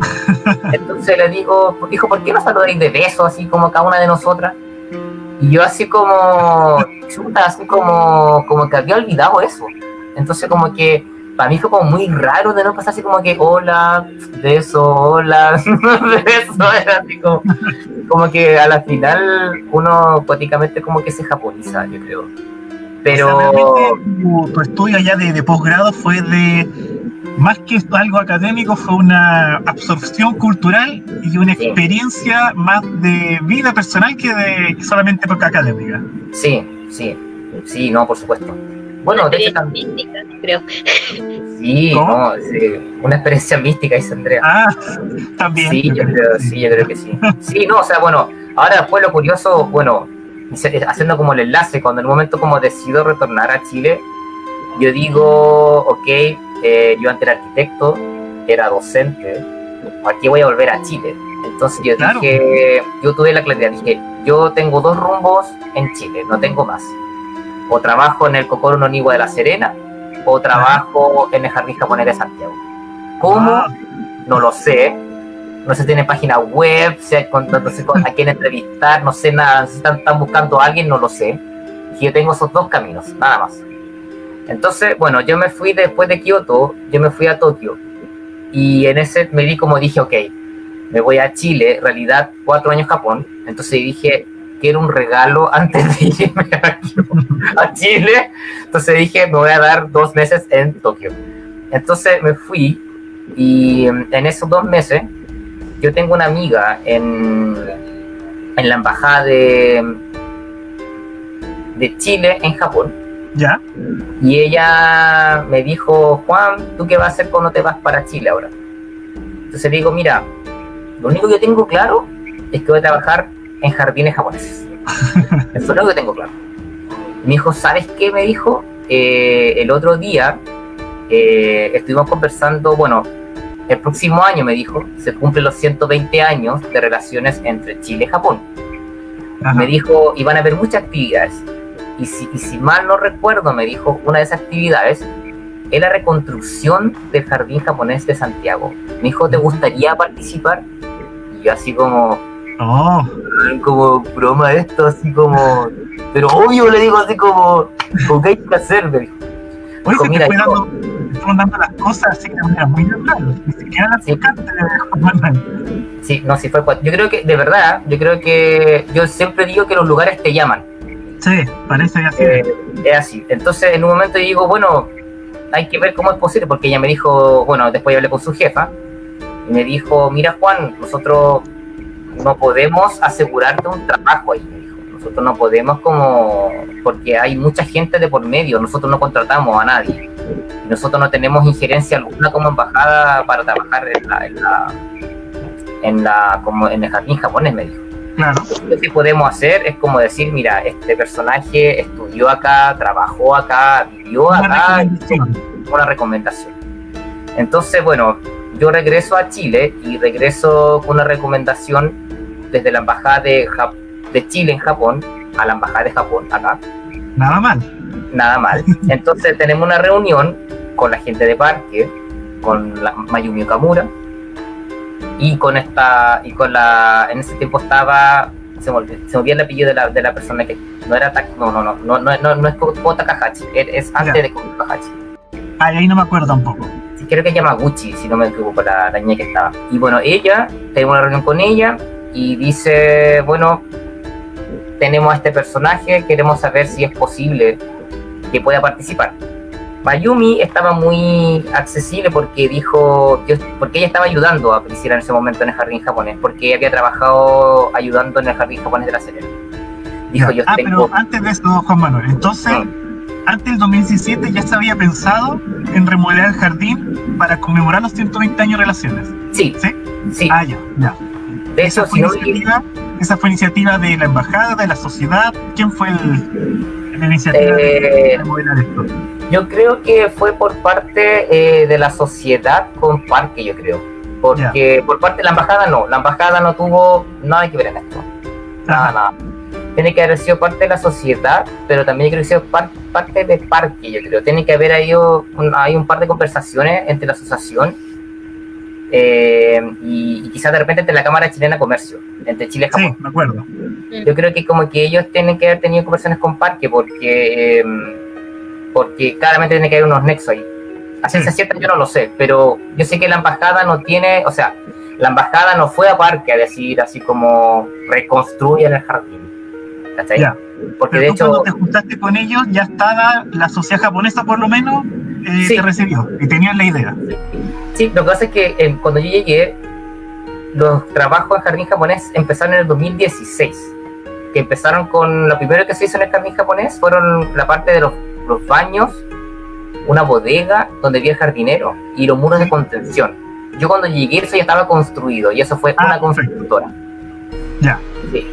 Entonces le digo, dijo, ¿por qué no saludáis de besos así como cada una de nosotras? Y yo así como, chuta, así como, como que había olvidado eso. Entonces como que para mí fue como muy raro de no pasar así como que hola, beso, hola, beso, era así como, como que a la final uno prácticamente como que se japoniza, yo creo. O sea, Pero tu, tu estudio allá de, de posgrado fue de, más que algo académico, fue una absorción cultural y una Sí. experiencia más de vida personal que de solamente porque académica. sí, sí, sí, no, por supuesto. Bueno, Una de hecho también, mística, creo. sí, ¿Cómo? no, sí, una experiencia mística, dice Andrea. Ah, también. Sí, yo creo, sí, yo creo que sí. Sí, no, o sea, bueno, ahora después lo curioso, bueno, haciendo como el enlace, cuando en el momento como decido retornar a Chile, yo digo, ok, eh, yo antes era arquitecto, era docente, aquí voy a volver a Chile. Entonces yo Claro. dije, yo tuve la claridad, dije, yo tengo dos rumbos en Chile, no tengo más. O trabajo en el Kokoro no Niwa de La Serena, o trabajo en el Jardín Japonés de Santiago. ¿Cómo? Ah, no lo sé. No sé si tiene página web, si hay con- no sé con- a quién entrevistar, no sé nada. Si están, están buscando a alguien, no lo sé. Y yo tengo esos dos caminos, nada más. Entonces, bueno, yo me fui después de Kioto, yo me fui a Tokio. Y en ese me di como dije, ok, me voy a Chile, realidad cuatro años Japón. Entonces dije, quiero un regalo antes de irme a, a Chile. Entonces dije, me voy a dar dos meses en Tokio. Entonces me fui y en esos dos meses yo tengo una amiga en, en la embajada de, de Chile en Japón ya. y ella me dijo, Juan, ¿tú qué vas a hacer cuando te vas para Chile ahora? Entonces digo, mira, lo único que tengo claro es que voy a trabajar en jardines japoneses. Eso es lo que tengo claro. Me dijo, ¿sabes qué? Me dijo, eh, el otro día eh, estuvimos conversando, bueno, el próximo año me dijo, se cumplen los 120 años de relaciones entre Chile y Japón. Ajá. Me dijo, y van a haber muchas actividades. Y si, y si mal no recuerdo, me dijo, una de esas actividades es la reconstrucción del jardín japonés de Santiago. Me dijo, ¿te gustaría participar? Y yo así como, Oh, como broma esto, así como, pero obvio le digo así como, como que hay que hacer, me dijo. oye, se te fue dando, te fueron dando las cosas así de manera muy natural. Ni siquiera las Sí. Sí, no, sí fue cuatro. Yo creo que, de verdad, yo creo que, yo siempre digo que los lugares te llaman. Sí, parece que así Eh, es. es así. Entonces, en un momento yo digo, bueno, hay que ver cómo es posible, porque ella me dijo, bueno, después hablé con su jefa, y me dijo, mira Juan, nosotros no podemos asegurarte un trabajo ahí, me dijo. Nosotros no podemos como, porque hay mucha gente de por medio, nosotros no contratamos a nadie. Nosotros no tenemos injerencia alguna como embajada para trabajar en la, en la, en la, como en el jardín japonés, me dijo Claro. lo que podemos hacer es como decir, mira, este personaje estudió acá, trabajó acá, vivió Una acá, recomendación. una recomendación. Entonces, bueno, yo regreso a Chile y regreso con una recomendación desde la embajada de, Jap- de Chile en Japón a la embajada de Japón acá, Nada mal. nada mal. Entonces tenemos una reunión con la gente de parque, con la Mayumi Okamura y con esta y con la en ese tiempo estaba se me olvidó, se me olvidó el apellido de la, de la persona que no era no no no no no no, no es Ko Takahashi es, es antes Ya. de Ko Takahashi Ay, ahí no me acuerdo tampoco. Sí, creo que es Yamaguchi, si no me equivoco, la, la niña que estaba. Y bueno, ella, tengo una reunión con ella y dice, bueno, tenemos a este personaje, queremos saber si es posible que pueda participar. Mayumi estaba muy accesible porque dijo, porque ella estaba ayudando a Priscila en ese momento en el jardín japonés, porque ella había trabajado ayudando en el jardín japonés de la Serena. Dijo, yo ah, tengo... pero antes de eso, Juan Manuel, entonces, Ah. antes del 2017 ya se había pensado en remodelar el jardín para conmemorar los 120 años de relaciones. Sí, ¿Sí? sí. Ah, ya, ya. De Esa fue, iniciativa, esa fue iniciativa de la embajada, de la sociedad. ¿Quién fue el, la iniciativa de Eh, remodelar esto? Yo creo que fue por parte eh, de la sociedad con Parque, yo creo. Porque por parte de la embajada no, la embajada no tuvo nada que ver en esto. Nada, nada. Tiene que haber sido parte de la sociedad, pero también creo que ha sido par- parte de Parque, yo creo. Tiene que haber ahí un, hay un par de conversaciones entre la asociación eh, y, y quizás de repente entre la Cámara Chilena de Comercio, entre Chile y Japón Sí, me acuerdo. yo creo que como que ellos tienen que haber tenido conversaciones con Parque porque eh, porque claramente tiene que haber unos nexos ahí. A ciencia cierta yo no lo sé, pero yo sé que la embajada no tiene, o sea, la embajada no fue a Parque a decir así como reconstruyan el jardín. ¿Cachai? Ya. Porque Pero de tú hecho, cuando te juntaste con ellos, ya estaba la sociedad japonesa, por lo menos, eh, Sí. te recibió y tenían la idea. sí, lo que pasa es que eh, cuando yo llegué, los trabajos en jardín japonés empezaron en el 2016. Que empezaron con lo primero que se hizo en el jardín japonés fueron la parte de los, los baños, una bodega donde había el jardinero y los muros de contención. Yo cuando llegué eso ya estaba construido y eso fue Ah, una constructora. Ya. Sí.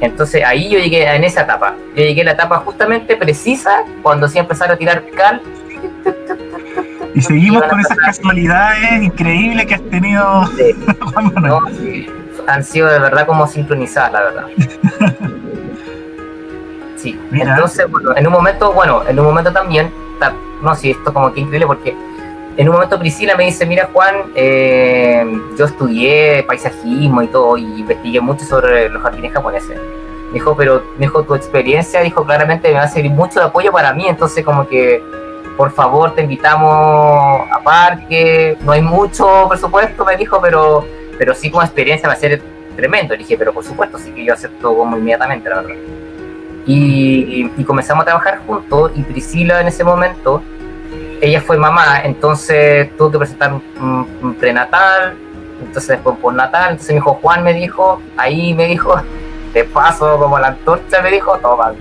Entonces ahí yo llegué en esa etapa. Yo llegué a la etapa justamente precisa cuando sí empezar a tirar cal. Y seguimos con esas casualidades increíbles que has tenido, Sí. No, sí, han sido de verdad como sincronizadas, la verdad. Sí, Mira. entonces, bueno, en un momento, bueno, en un momento también, ta- no sé, esto como que increíble porque en un momento Priscila me dice, mira Juan, eh, yo estudié paisajismo y todo y investigué mucho sobre los jardines japoneses. Me dijo, pero me dijo, tu experiencia, dijo, claramente me va a servir mucho de apoyo para mí, entonces como que, por favor, te invitamos a parque, no hay mucho presupuesto, me dijo, pero, pero sí como experiencia va a ser tremendo. Le dije, pero por supuesto, sí que yo acepto como inmediatamente, la verdad. Y, comenzamos a trabajar juntos y Priscila en ese momento, ella fue mamá, entonces tuvo que presentar un prenatal, entonces después por natal, entonces mi hijo Juan me dijo, ahí me dijo, te paso como la antorcha, me dijo, toma.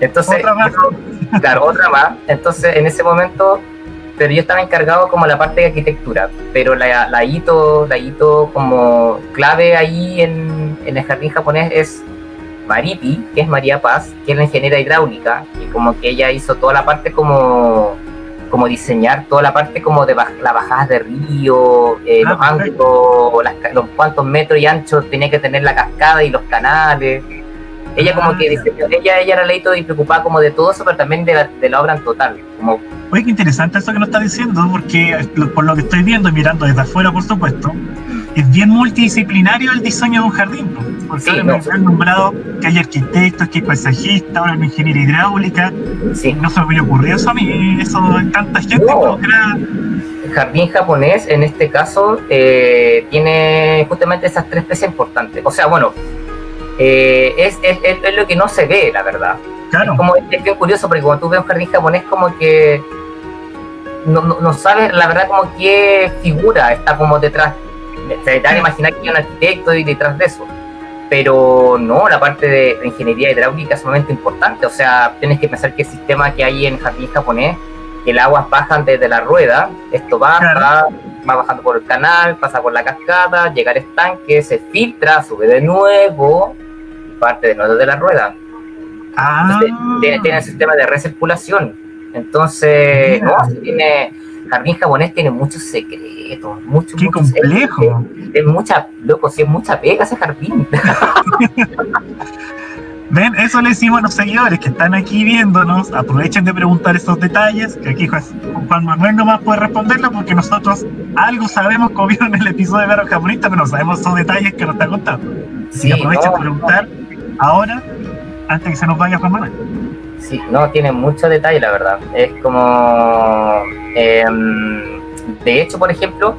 Entonces, Otra más. yo- claro, otra más. Entonces, en ese momento, pero yo estaba encargado como la parte de arquitectura, pero la, la hito, la hito como clave ahí en, en el jardín japonés es Maripi, que es María Paz, que es la ingeniera hidráulica, y como que ella hizo toda la parte como como diseñar toda la parte como de baj- las bajadas de río, eh, Ah, los ángulos, las los cuantos metros y anchos tenía que tener la cascada y los canales. Ella como Ah, que ya. diseñó- ella, ella era leíto y preocupada como de todo eso, pero también de la, de la obra en total, como Oye, qué interesante eso que nos está diciendo, porque por lo que estoy viendo y mirando desde afuera, por supuesto, es bien multidisciplinario el diseño de un jardín. ¿no? Porque Sí, ahora no. han nombrado que hay arquitectos, que hay paisajistas, ahora hay ingeniería hidráulica. Sí. No se me había ocurrido eso a mí, eso tanta gente No. El jardín japonés, en este caso, eh, tiene justamente esas tres piezas importantes. O sea, bueno, eh, es, es- es- es lo que no se ve, la verdad. Claro, Como, es bien curioso porque cuando tú ves un jardín japonés, como que no, no, no sabes, la verdad, como qué figura está como detrás. Se te da a imaginar que hay un arquitecto y detrás de eso. Pero no, la parte de, ingeniería hidráulica es sumamente importante. O sea, tienes que pensar que el sistema que hay en el jardín japonés, que el agua bajan desde la rueda, esto baja, Claro. va bajando por el canal, pasa por la cascada, llega al estanque, se filtra, sube de nuevo parte de nuevo de la rueda. ah, Entonces, tiene, tiene el sistema de recirculación. Entonces, no, tiene, Jardín japonés tiene muchos secretos, muchos, qué muchos- complejo. Es, es mucha, loco, sí, es mucha pega ese jardín. Ven, eso le decimos a los seguidores que están aquí viéndonos. Aprovechen de preguntar esos detalles, que aquí Juan Manuel nomás puede responderlo porque nosotros algo sabemos como vieron en el episodio de Verbo Japonista, pero no sabemos esos detalles que nos está contando. Así Sí, que aprovechen no, de preguntar ahora, antes que se nos vaya Juan Manuel. Sí, no, tiene mucho detalle, la verdad. Es como. em, de hecho, por ejemplo,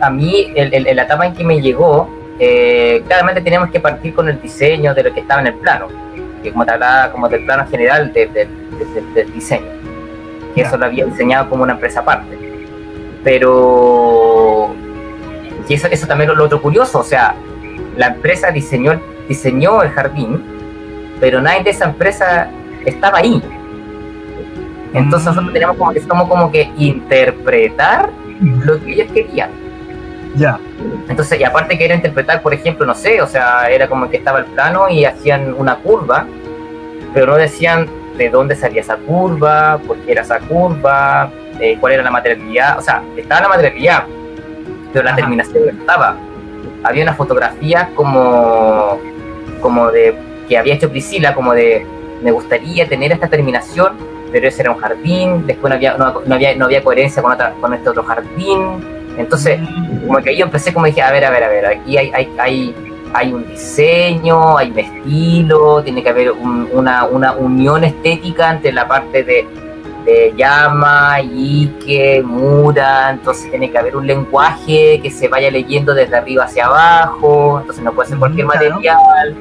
a mí, el, el- la etapa en que me llegó, eh, claramente teníamos que partir con el diseño de lo que estaba en el plano, que como te hablaba, como del plano general de- de- de- de- del diseño, que eso lo había diseñado como una empresa aparte. Pero. Y eso, eso también es lo otro curioso, o sea, la empresa diseñó, el- diseñó el jardín, pero nadie de esa empresa estaba ahí. Entonces Mm. nosotros teníamos como que, como, como que interpretar lo que ellos querían. Ya, Entonces, y aparte que era interpretar, por ejemplo, no sé, o sea, era como que estaba el plano y hacían una curva, pero no decían de dónde salía esa curva, por qué era esa curva, eh, cuál era la materialidad, o sea, estaba la materialidad, pero la Ajá. terminación no estaba. Había una fotografía como, como de que había hecho Priscila, como de me gustaría tener esta terminación, pero ese era un jardín, después no había, no, había, no había coherencia con, otra, con este otro jardín. Entonces, como que ahí yo empecé como dije, a ver, a ver, a ver, aquí hay, hay, hay, hay un diseño, hay un estilo, tiene que haber un- una, una unión estética entre la parte de, de Yama, Ike, Mura, entonces tiene que haber un lenguaje que se vaya leyendo desde arriba hacia abajo, entonces no puede ser cualquier Claro. material.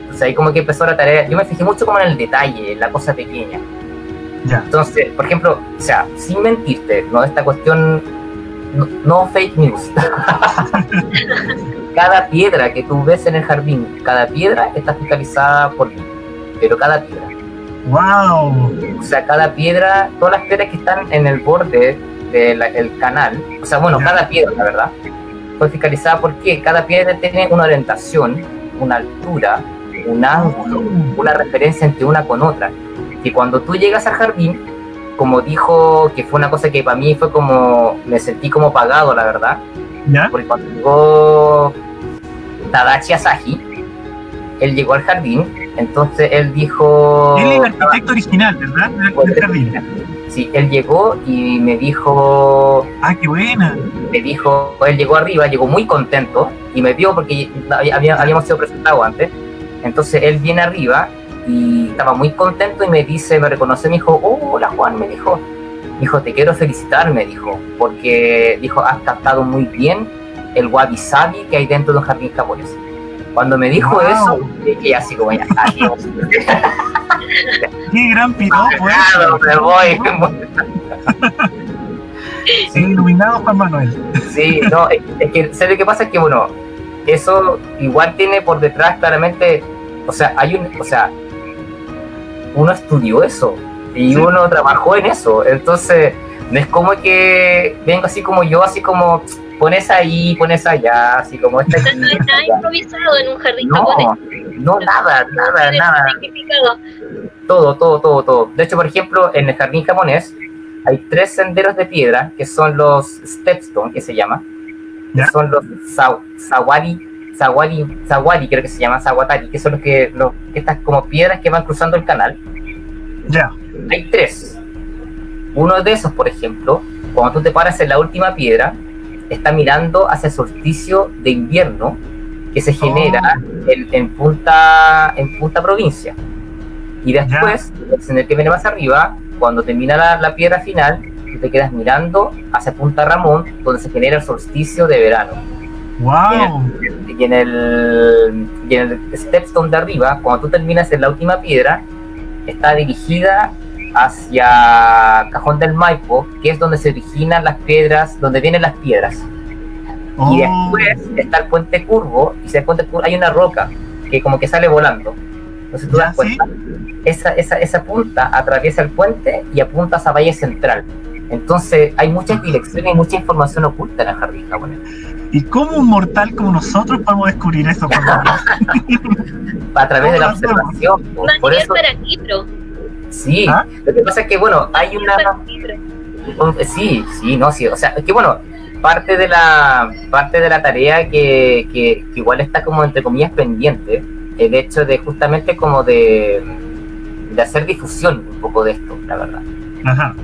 Entonces ahí como que empezó la tarea, yo me fijé mucho como en el detalle, en la cosa pequeña. ya. Entonces, por ejemplo, o sea, sin mentirte, ¿no? Esta cuestión, no, no fake news. cada piedra que tú ves en el jardín, cada piedra está fiscalizada por mí, pero cada piedra. ¡Wow! O sea, cada piedra, todas las piedras que están en el borde del canal, o sea, bueno, cada piedra, la verdad, fue fiscalizada porque cada piedra tiene una orientación, una altura, un ángulo, una referencia entre una con otra. Y cuando tú llegas al jardín, como dijo, que fue una cosa que para mí fue como, me sentí como pagado, la verdad, ¿Ya? porque cuando llegó Tadachi Asahi, él llegó al jardín, entonces él dijo... Él es el arquitecto original, ¿verdad? Del- jardín. Sí, él llegó y me dijo, Ah, qué buena. me dijo, él llegó arriba, llegó muy contento y me vio porque había- había- habíamos sido presentados antes. Entonces él viene arriba y estaba muy contento y me dice, me reconoce, me dijo, oh, hola Juan, me dijo, dijo, te quiero felicitar, me dijo, porque dijo, has captado muy bien el wabi sabi que hay dentro de un jardín japonés. Cuando me dijo Wow. eso, dije así como ya, adiós. Qué gran piropo Claro, eso. me voy. Sí, iluminado Juan Manuel. Sí, no, es, es que, ¿sabes lo que pasa? Es que, bueno, eso igual tiene por detrás claramente, o sea, hay un, o sea, uno estudió eso y Sí. uno trabajó en eso, entonces no es como que vengo así como yo, así como pones ahí, pones allá, así como esta aquí, no está improvisado en un jardín No, japonés. no, nada, nada, nada. Todo, todo, todo, todo. De hecho, por ejemplo, en el jardín japonés hay tres senderos de piedra que son los stepstone, que se llama. Son los sa- sawari, sawari, sawari, creo que se llama sawatari, que son los que, los, estas como piedras que van cruzando el canal. Ya. Hay tres. Uno de esos, por ejemplo, cuando tú te paras en la última piedra, está mirando hacia el solsticio de invierno que se genera en, en punta, en punta provincia. Y después, en el que viene más arriba, cuando termina la, la piedra final, tú te quedas mirando hacia Punta Ramón, donde se genera el solsticio de verano. ¡Wow! Y en el, y en el stepstone de arriba, cuando tú terminas en la última piedra, está dirigida hacia Cajón del Maipo, que es donde se originan las piedras, donde vienen las piedras. Oh, Y después está el puente curvo, y ese puente curvo hay una roca que como que sale volando. Entonces tú das cuenta, esa, esa, esa punta atraviesa el puente y apunta hacia Valle Central. Entonces hay muchas direcciones y mucha información oculta en el jardín japonés. ¿Y cómo un mortal como nosotros podemos descubrir eso? A través de la observación. po. Por Material eso, para libro. Sí. ¿Ah? Lo que pasa es que, bueno, hay una... Sí, sí, no, sí. O sea, es que bueno, parte de la parte de la tarea que, que, que igual está como entre comillas pendiente, el hecho de justamente como de, de hacer difusión un poco de esto, la verdad. Ajá.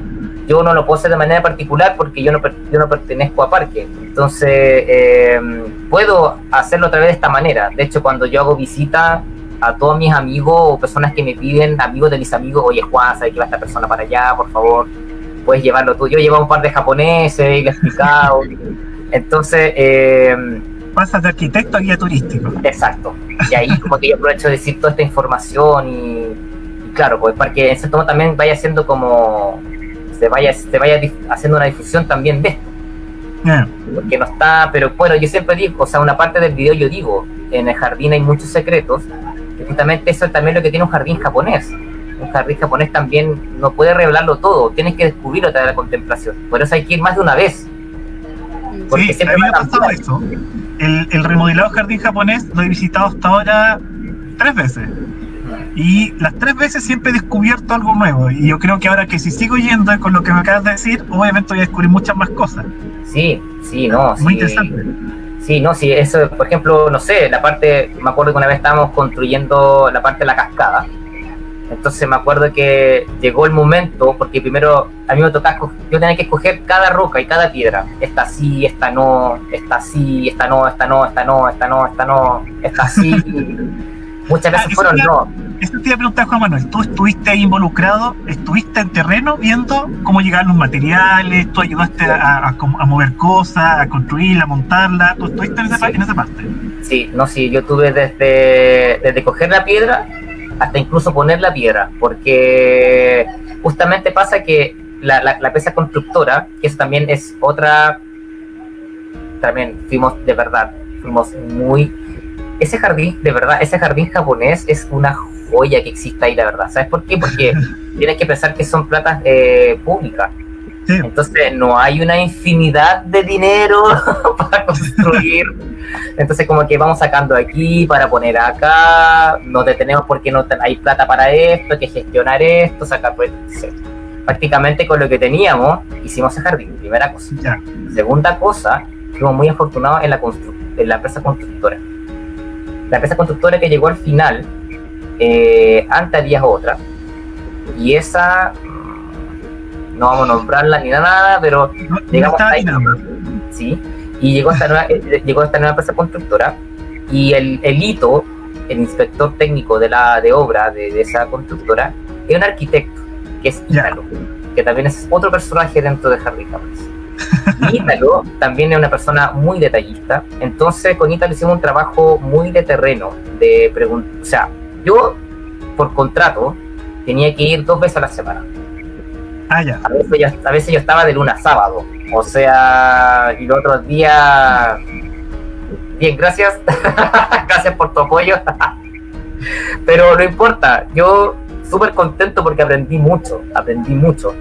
Yo no lo puedo hacer de manera particular porque yo no, per- yo no pertenezco a Parque. Entonces, eh, puedo hacerlo a través de esta manera. De hecho, cuando yo hago visita a todos mis amigos o personas que me piden, amigos de mis amigos, oye Juan, ¿sabes que va esta persona para allá? Por favor, puedes llevarlo tú. Yo he llevado un par de japoneses y le he explicado. Entonces, eh, Pasas de arquitecto a guía turístico. Exacto. Y ahí como que yo aprovecho de decir toda esta información y, y claro, pues para que en cierto modo también vaya haciendo como se vaya, se vaya haciendo una difusión también de esto. Porque no está, pero bueno, yo siempre digo, o sea, una parte del video yo digo, en el jardín hay muchos secretos, justamente eso es también lo que tiene un jardín japonés. Un jardín japonés también no puede revelarlo todo, tienes que descubrirlo a través de la contemplación. Por eso hay que ir más de una vez. Porque Sí, a siempre mí me ha va a pasado eso. El, el remodelado jardín japonés lo he visitado hasta ahora tres veces. Y las tres veces siempre he descubierto algo nuevo. Y yo creo que ahora que si sigo yendo con lo que me acabas de decir, obviamente voy a descubrir muchas más cosas. Sí, sí, no. Muy sí. interesante. Sí, no, sí, eso, por ejemplo, no sé, la parte, me acuerdo que una vez estábamos construyendo la parte de la cascada, entonces me acuerdo que llegó el momento, porque primero a mí me tocaba, yo tenía que escoger cada roca y cada piedra, esta sí, esta no, esta sí, esta no, esta no, esta no, esta no, esta no, esta sí, muchas Ah, veces eso fueron ya- no, Eso te iba a preguntar, Juan Manuel. ¿Tú estuviste ahí involucrado? ¿Estuviste en terreno viendo cómo llegaban los materiales? ¿Tú ayudaste a, a- a mover cosas, a construirla, a montarla? ¿Tú estuviste en esa, pa- Sí. en esa parte? Sí, no, sí, yo tuve desde, desde coger la piedra hasta incluso poner la piedra, porque justamente pasa que la, la, la pieza constructora, que eso también es otra, también fuimos de verdad, fuimos muy... Ese jardín, de verdad, ese jardín japonés es una joya que existe ahí, la verdad. ¿Sabes por qué? Porque tienes que pensar que son platas eh, públicas. Sí. Entonces no hay una infinidad de dinero para construir. Entonces como que vamos sacando aquí para poner acá, nos detenemos porque no hay plata para esto, hay que gestionar esto, sacar pues, sí. prácticamente con lo que teníamos hicimos el jardín, primera cosa. Ya. Segunda cosa, fuimos muy afortunados en la, en la empresa constructora. La empresa constructora que llegó al final, eh, antes había otra, y esa, mm, no vamos a nombrarla ni nada, pero No, no Digamos, estaba ahí. sí, y llegó esta nueva, eh, llegó esta nueva empresa constructora, y el, el hito, el inspector técnico de la de obra de, de esa constructora, es un arquitecto, que es. Ítalo, que también es otro personaje dentro de Harry Japonés. Y Ítalo también es una persona muy detallista. Entonces, con Ítalo hicimos un trabajo muy de terreno, de preguntar. O sea, yo, por contrato, tenía que ir dos veces a la semana. Ah, ya. A veces yo, a veces yo estaba de lunes a sábado. O sea, y los otros días. Bien, gracias. gracias por tu apoyo. Pero no importa, yo súper contento porque aprendí mucho, aprendí mucho.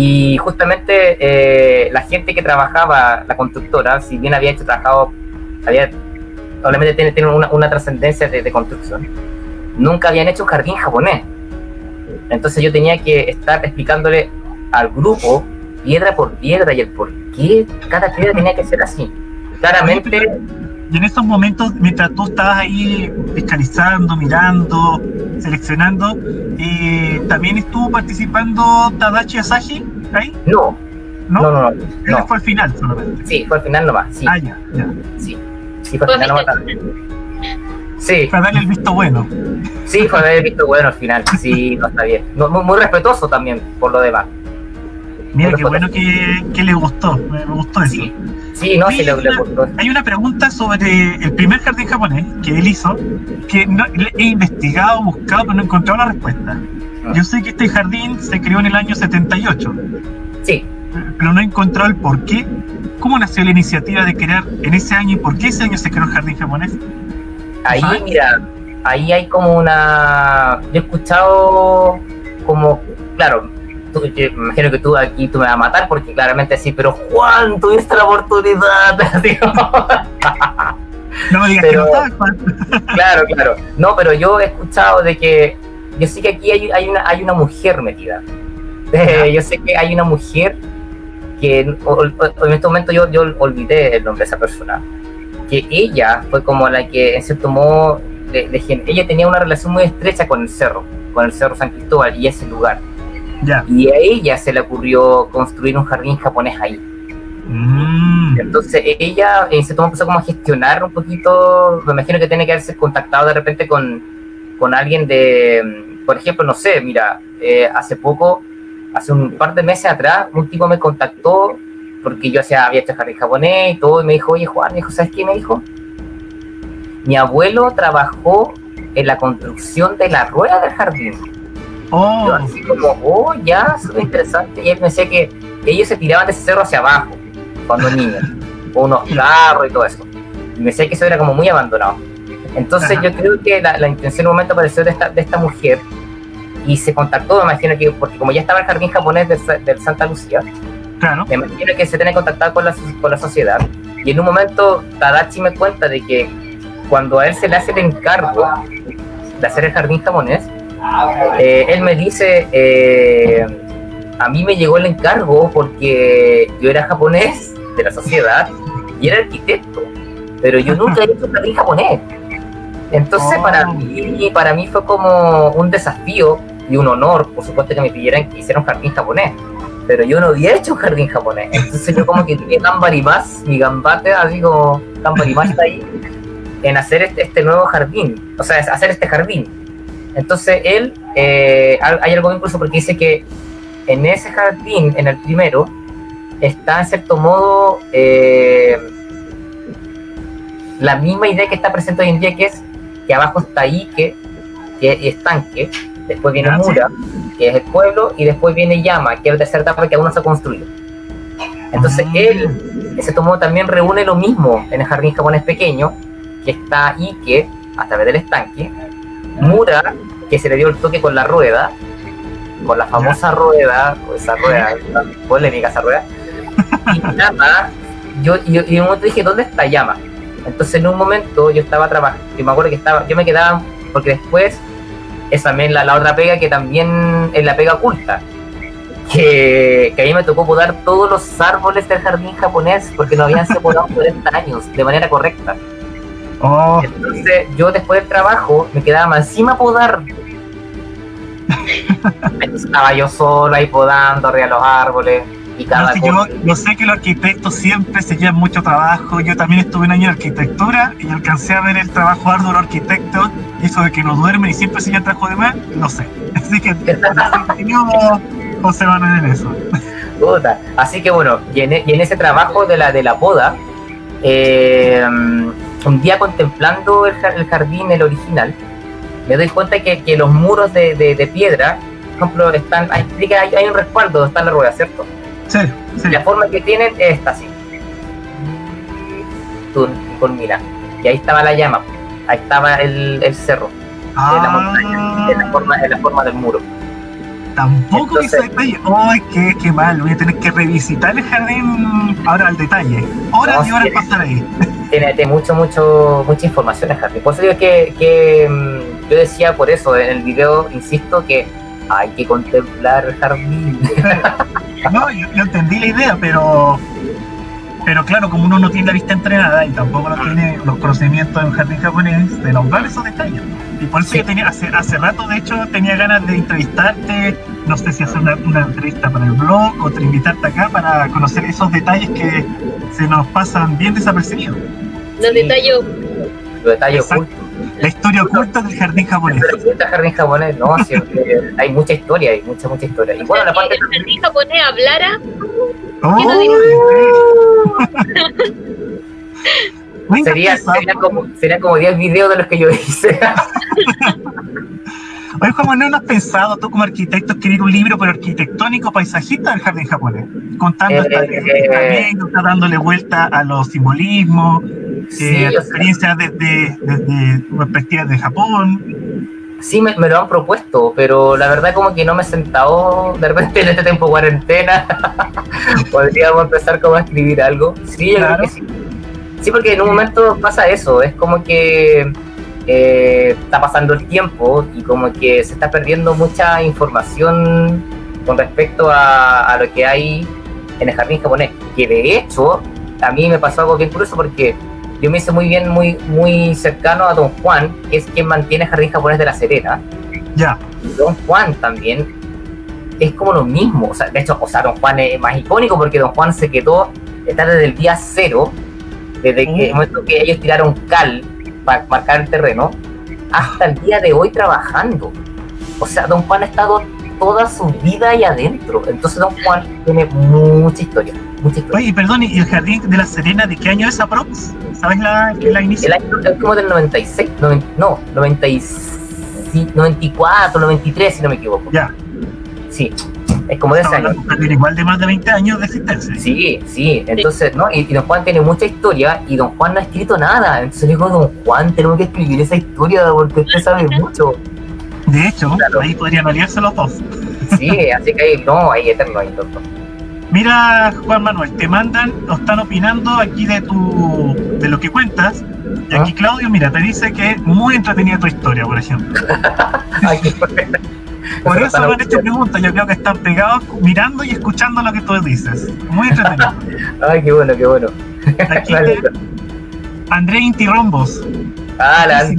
Y justamente eh, la gente que trabajaba, la constructora, si bien había hecho trabajado, había, probablemente tiene, tiene una, una trascendencia de, de construcción, nunca habían hecho jardín japonés. Entonces yo tenía que estar explicándole al grupo piedra por piedra y el por qué cada piedra tenía que ser así. Claramente, Y en esos momentos, mientras tú estabas ahí fiscalizando, mirando, seleccionando, eh, también estuvo participando Tadachi Asahi ahí? No, ¿No? no, no, no. No. fue al final solamente. Sí, fue al final nomás. Sí, Ah, ya, ya. sí. Sí, fue al final nomás. Sí, Para darle el visto bueno. sí, fue haber visto bueno al final. Sí, no está bien. No, muy, muy respetuoso también por lo demás. Mira, qué bueno que, que le gustó. Me, gustó eso. Sí, sí, no, sí, le, gustó. Hay una pregunta sobre el primer jardín japonés que él hizo, que no- he investigado, buscado, pero no he encontrado la respuesta. Yo sé que este jardín se creó en el año 78, Sí, pero no he encontrado el por qué. ¿Cómo nació la iniciativa de crear en ese año y por qué ese año se creó el jardín japonés? ahí, Ajá. mira, ahí hay como una. Yo he escuchado como, claro, tú- yo me imagino que tú aquí tú me vas a matar porque claramente sí, pero Juan, tuviste la oportunidad. Así No me digas Pero- que no sabes, Juan. claro, claro. No, pero yo he escuchado de que. Yo sé que aquí hay, hay, una, hay una mujer metida. Eh, yo sé que hay una mujer que o- o- en este momento yo, yo olvidé el nombre de esa persona. Que ella fue como la que, en cierto modo, de, de ella tenía una relación muy estrecha con el cerro, con el cerro San Cristóbal y ese lugar. Ya. Y a ella se le ocurrió construir un jardín japonés ahí. Mm, Entonces ella en cierto modo empezó como a gestionar un poquito, me imagino que tiene que haberse contactado de repente con, con alguien de, mm, por ejemplo, no sé, mira, eh, hace poco, hace un par de meses atrás, un tipo me contactó porque yo hacía, había hecho jardín japonés y todo, y me dijo, oye Juan, me dijo, ¿sabes qué me dijo? Mi abuelo trabajó en la construcción de la rueda del jardín. Yo oh, así como, oh, ya, súper interesante. Y él decía que ellos se tiraban de ese cerro hacia abajo cuando niños, con unos carros y todo eso. Y decía que eso era como muy abandonado. Entonces Ajá. yo creo que la, la intención en un momento apareció de esta, de esta mujer y se contactó, me imagino que, porque como ya estaba el jardín japonés del, del Santa Lucía, claro. me imagino que se tiene contactado con la, con la sociedad. Y en un momento Tadachi me cuenta de que cuando a él se le hace el encargo de hacer el jardín japonés, eh, él me dice, eh, a mí me llegó el encargo porque yo era japonés de la sociedad y era arquitecto, pero yo nunca he hecho un jardín japonés. Entonces Oh. para mí, para mí fue como un desafío y un honor, por supuesto, que me pidieran que hiciera un jardín japonés. Pero yo no había hecho un jardín japonés. Entonces yo como que tuve gambarimas, mi gambate, así como gambarimas está ahí, en hacer este, este nuevo jardín. O sea, hacer este jardín. Entonces él, eh, hay algo incluso porque dice que en ese jardín, en el primero, está en cierto modo eh, la misma idea que está presente hoy en día, que es que abajo está Ike, que es estanque, después viene Ah. Mura, que es el pueblo, y después viene Yama, que es la tercera etapa que aún no se ha construido. Entonces Ah. él, de cierto modo, también reúne lo mismo en el jardín japonés pequeño, que está Ike, a través del estanque, Mura, que se le dio el toque con la rueda, con la famosa rueda, o esa rueda, polémica esa rueda, y Yama, yo, yo, y en un momento dije, ¿dónde está Yama? Entonces en un momento yo estaba trabajando, yo me acuerdo que estaba, yo me quedaba, porque después, esa también la, la otra pega que también es la pega oculta, que, que a mí me tocó podar todos los árboles del jardín japonés porque no habían sido podados 40 años de manera correcta. Oh, Entonces yo después del trabajo me quedaba más encima podar. Estaba yo solo ahí podando arriba de los árboles y no cada yo, cosa. yo sé que los arquitectos siempre se llevan mucho trabajo. Yo también estuve un año en arquitectura y alcancé a ver el trabajo arduo de los arquitectos. Eso de que no duermen y siempre se llevan trabajo de más, lo sé. Así que no, no se van a ver eso. Puta. Así que bueno, y en, e- y en ese trabajo de la, de la poda, eh, un día contemplando el, jar- el jardín, el original, me doy cuenta que, que los muros de, de- de piedra, por ejemplo, están, hay, hay, un respaldo donde está la rueda, ¿cierto? Sí, la forma que tienen es esta así. Tú, culmina. Y ahí estaba la llama, ahí estaba el, el cerro, en la montaña, en la forma, en la forma del muro. Tampoco hice detalle. ¡Ay, qué, qué mal! Voy a tener que revisitar el jardín ahora al detalle. Horas No, y horas pasar ahí. tiene, tiene mucho, mucho, mucha información el jardín. Por eso digo que, que mm, yo decía por eso en el video, insisto, que hay que contemplar el jardín. No, yo, yo entendí la idea, pero Pero claro, como uno no tiene la vista entrenada y tampoco no tiene los conocimientos en un jardín japonés, de nombrar esos detalles. Y por eso Sí. yo tenía, hace, hace rato, de hecho, tenía ganas de entrevistarte, no sé si hacer una, una entrevista para el blog o te invitarte acá para conocer esos detalles que se nos pasan bien desapercibidos. Los detalles Los detalles ocultos. La historia oculta del jardín japonés. Pero si este jardín japonés, no, siempre hay mucha historia, hay mucha, mucha historia. Y bueno, la parte el jardín japonés hablara, ¡Oh! sería, como sería como 10 videos de los que yo hice. Oye, Juan Manuel, ¿no has pensado tú como arquitecto escribir un libro pero arquitectónico paisajista del jardín japonés? Contando esta, Eh, esta anécdota, dándole vuelta a los simbolismos, Sí, eh, las sea, experiencias desde, desde perspectivas de Japón. Sí me, me lo han propuesto, pero la verdad como que no me he sentado de repente en este tiempo de cuarentena. Podríamos empezar como a escribir algo. Sí, yo Claro. creo que sí. Sí, porque en un momento pasa eso, es como que eh, está pasando el tiempo y como que se está perdiendo mucha información con respecto a, a lo que hay en el jardín japonés. Que de hecho, a mí me pasó algo bien curioso porque yo me hice muy bien, muy, muy cercano a Don Juan, que es quien mantiene el jardín japonés de la Serena. Ya, Y Don Juan también es como lo mismo. O sea, de hecho, o sea, Don Juan es más icónico porque Don Juan se quedó, está desde el día cero, desde que, el momento que ellos tiraron cal para marcar el terreno, hasta el día de hoy trabajando. O sea, Don Juan ha estado toda su vida ahí adentro. Entonces Don Juan tiene mucha historia. Oye, perdón, ¿y el jardín de la Serena de qué año es aprox? ¿Sabes la, la inicio? El año es como del 96, noven- no, 96, 94, 93, si no me equivoco. Ya, Sí, es como de ese año. igual de más de 20 años de existencia. Sí, sí, entonces, ¿no? Y, y Don Juan tiene mucha historia y Don Juan no ha escrito nada. Entonces le digo, Don Juan, tenemos que escribir esa historia porque usted sabe mucho. De hecho, Claro. ahí podrían aliarse los dos. Sí, así que ahí, no, ahí eterno, ahí, doctor. Mira, Juan Manuel, te mandan o están opinando aquí de tu de lo que cuentas. Y aquí Claudio, mira, te dice que es muy entretenida tu historia, por ejemplo. Ay, qué Por eso me han hecho preguntas, yo creo que están pegados mirando y escuchando lo que tú dices. Muy entretenido. Ay, qué bueno, qué bueno. Aquí Vale. te, André Intirombos. Ah, la Sí,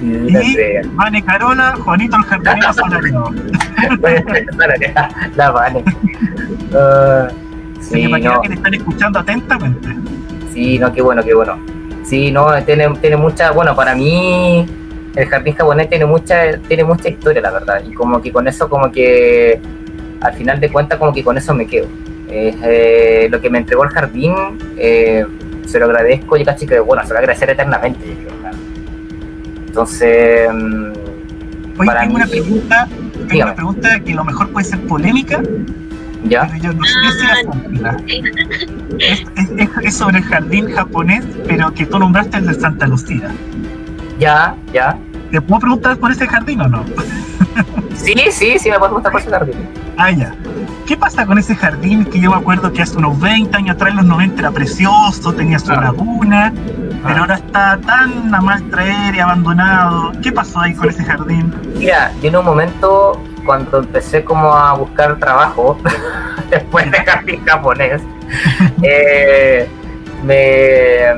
Y Andrea. Vane Carola, Juanito el jardinero Solariado. La Vane. Así sí, para que no. que están escuchando atentamente. Sí, no, qué bueno, qué bueno. Sí, no, tiene, tiene mucha, bueno, para mí el jardín japonés tiene mucha, tiene mucha historia, la verdad. Y como que con eso, como que al final de cuentas, como que con eso me quedo. Eh, lo que me entregó el jardín, eh, se lo agradezco y casi que, bueno, se lo agradecer eternamente. yo creo. Entonces, mm, Oye, Para tengo mí- una pregunta, tengo una pregunta que a lo mejor puede ser polémica, ya, pero yo no sé si es, es- es- es sobre el jardín japonés, pero que tú nombraste el de Santa Lucía. ya, ya. ¿Te puedo preguntar por ese jardín o no? Sí, sí, sí, me puedo gustar por ese jardín. Ah, ya. ¿Qué pasa con ese jardín que yo me acuerdo que hace unos 20 años atrás, en los 90, era precioso, tenía su Ah. laguna, pero Ah. ahora está tan a más traer y abandonado? ¿Qué pasó ahí con ese jardín? Mira, yo en un momento, cuando empecé como a buscar trabajo, después de jardín japonés, eh, me,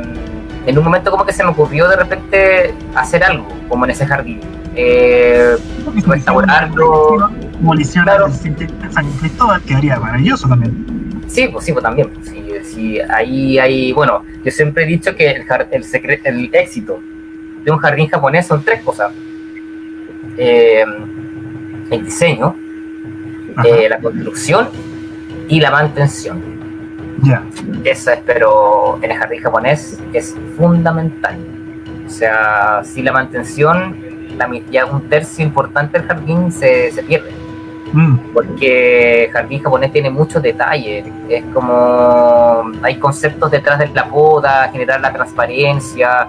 en un momento como que se me ocurrió de repente hacer algo, como en ese jardín. Eh, Restaurarlo. Hicieron Claro. al San Cristóbal, quedaría maravilloso también. sí, pues sí, pues también. Sí, sí, ahí hay, bueno, yo siempre he dicho que el, el, secre- el éxito de un jardín japonés son tres cosas. Eh, el diseño, eh, la construcción y la mantención. ya. Esa es, pero en el jardín japonés es fundamental. O sea, si la mantención, la, ya un tercio importante del jardín se, se pierde. Mm, Porque jardín japonés tiene muchos detalles. Es como hay conceptos detrás de la poda, generar la transparencia,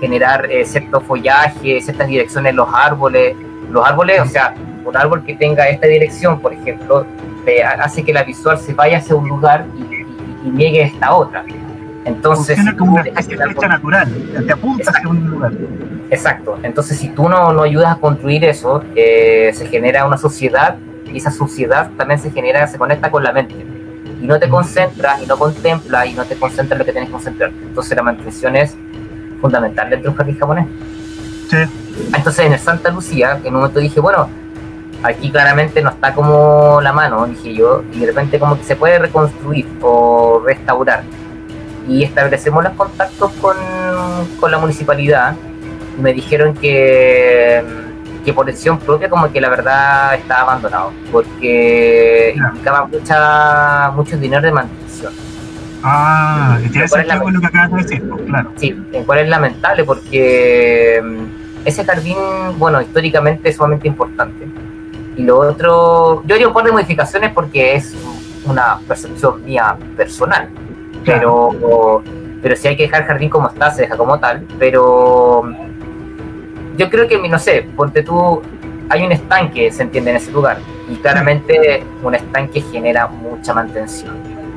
generar eh, cierto follaje, ciertas direcciones en los árboles. Los árboles, o sea, un árbol que tenga esta dirección, por ejemplo, te hace que la visual se vaya hacia un lugar y, y- y llegue a esta otra. Entonces, Funciona como una especie de flecha natural, te apunta hacia un lugar. Exacto. Entonces, si tú no, no ayudas a construir eso, eh, se genera una sociedad y esa sociedad también se genera, se conecta con la mente. y no te concentras y no contemplas y no te concentras en lo que tienes que concentrar. Entonces la mantención es fundamental dentro de un jardín japonés. Sí. Entonces en el Santa Lucía, en un momento dije, bueno, aquí claramente no está como la mano, dije yo, y de repente como que se puede reconstruir o restaurar. Y establecemos los contactos con, con la municipalidad y me dijeron que, que por decisión propia como que la verdad estaba abandonado, porque implicaba mucha, mucho dinero de mantención. Ah, y tiene ¿Cuál es la- sentido con lo que acabas de decir, pues, claro. Sí, en cual es lamentable porque mm, ese jardín, bueno, históricamente es sumamente importante. Y lo otro, yo haría un par de modificaciones porque es una percepción mía personal. Pero, pero si hay que dejar el jardín como está, se deja como tal. Pero yo creo que, no sé, ponte tú, hay un estanque, se entiende, en ese lugar. Y claramente un estanque genera mucha mantención.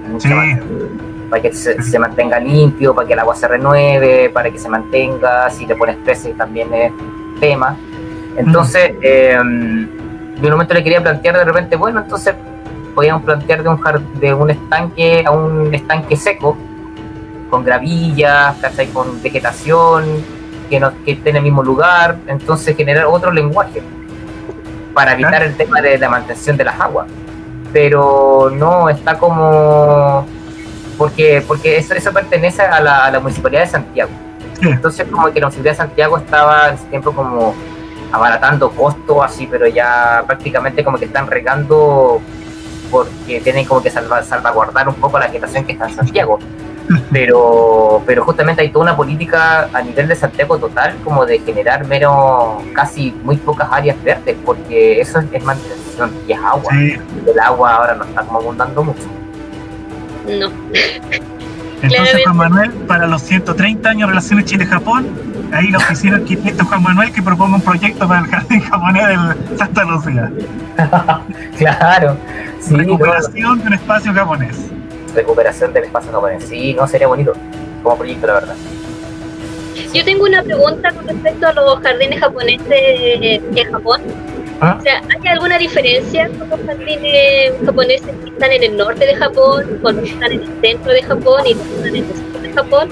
Mucha Sí. mantención para que se, se mantenga limpio, para que el agua se renueve, para que se mantenga, si le pones peces también es tema. Entonces, eh, yo en un momento le quería plantear de repente, bueno, entonces podíamos plantear de un, de un estanque a un estanque seco, con gravillas, con vegetación, que, no, que esté en el mismo lugar, entonces generar otro lenguaje para evitar el tema de la mantención de las aguas. Pero no está como porque porque eso, eso pertenece a la, a la municipalidad de Santiago. Entonces como que la municipalidad de Santiago estaba en ese tiempo como abaratando costos así, pero ya prácticamente como que están regando porque tienen como que salva- salvaguardar un poco la vegetación que está en Santiago. Pero, pero justamente hay toda una política a nivel de Santiago total como de generar mero, casi muy pocas áreas verdes, porque eso es, es mantención y es agua. Sí. El agua ahora no está como abundando mucho. No. Entonces. Juan Manuel, para los 130 años de Relaciones Chile-Japón, ahí la oficina arquitecto Juan Manuel que proponga un proyecto para el jardín japonés del Santa Lucía. Claro, sí, Recuperación de un espacio japonés. Recuperación del espacio japonés. Sí, no sería bonito como proyecto, la verdad. Yo tengo una pregunta con respecto a los jardines japoneses en Japón. ¿Ah? O sea, ¿hay alguna diferencia con los jardines japoneses que están en el norte de Japón, con los que están en el centro de Japón y los que están en el sur de Japón?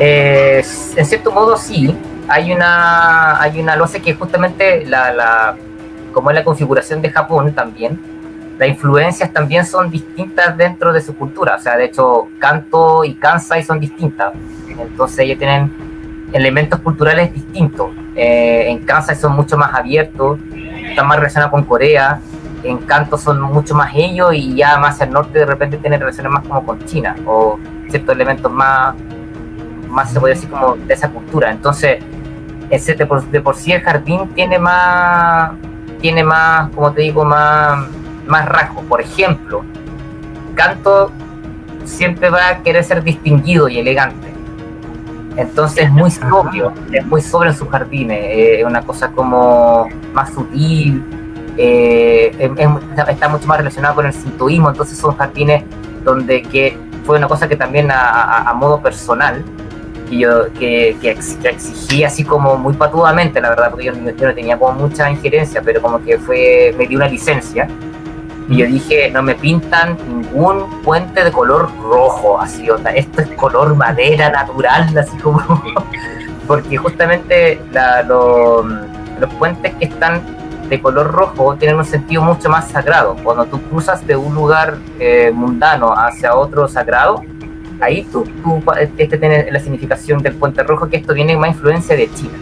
Eh, en cierto modo sí, hay una, hay una, lo hace que justamente la, la, como es la configuración de Japón también, las influencias también son distintas dentro de su cultura, o sea, de hecho, Kanto y Kansai son distintas, entonces ellos tienen elementos culturales distintos, Eh, en Kansai son mucho más abiertos, están más relacionados con Corea, en Kanto son mucho más ellos y ya más hacia el norte de repente tienen relaciones más como con China o ciertos elementos más más se puede decir como de esa cultura. Entonces, ese de por, de por sí el jardín tiene más, tiene más, como te digo, más, más rasgos. Por ejemplo, Canto siempre va a querer ser distinguido y elegante. Entonces es muy sobrio, es muy sobrio en sus jardines, eh, es una cosa como más sutil, eh, es- es- está mucho más relacionado con el sintoísmo, entonces son jardines donde que fue una cosa que también a, a- a modo personal, y yo que, que, ex- que exigí así como muy patudamente, la verdad, porque yo, yo no tenía como mucha injerencia, pero como que fue, me dio una licencia. Y yo dije, no me pintan ningún puente de color rojo, así, onda, esto es color madera natural, así como... Porque justamente la- lo- los puentes que están de color rojo tienen un sentido mucho más sagrado. Cuando tú cruzas de un lugar eh, mundano hacia otro sagrado, ahí tú, tú este tiene la significación del puente rojo, que esto viene más influencia de China.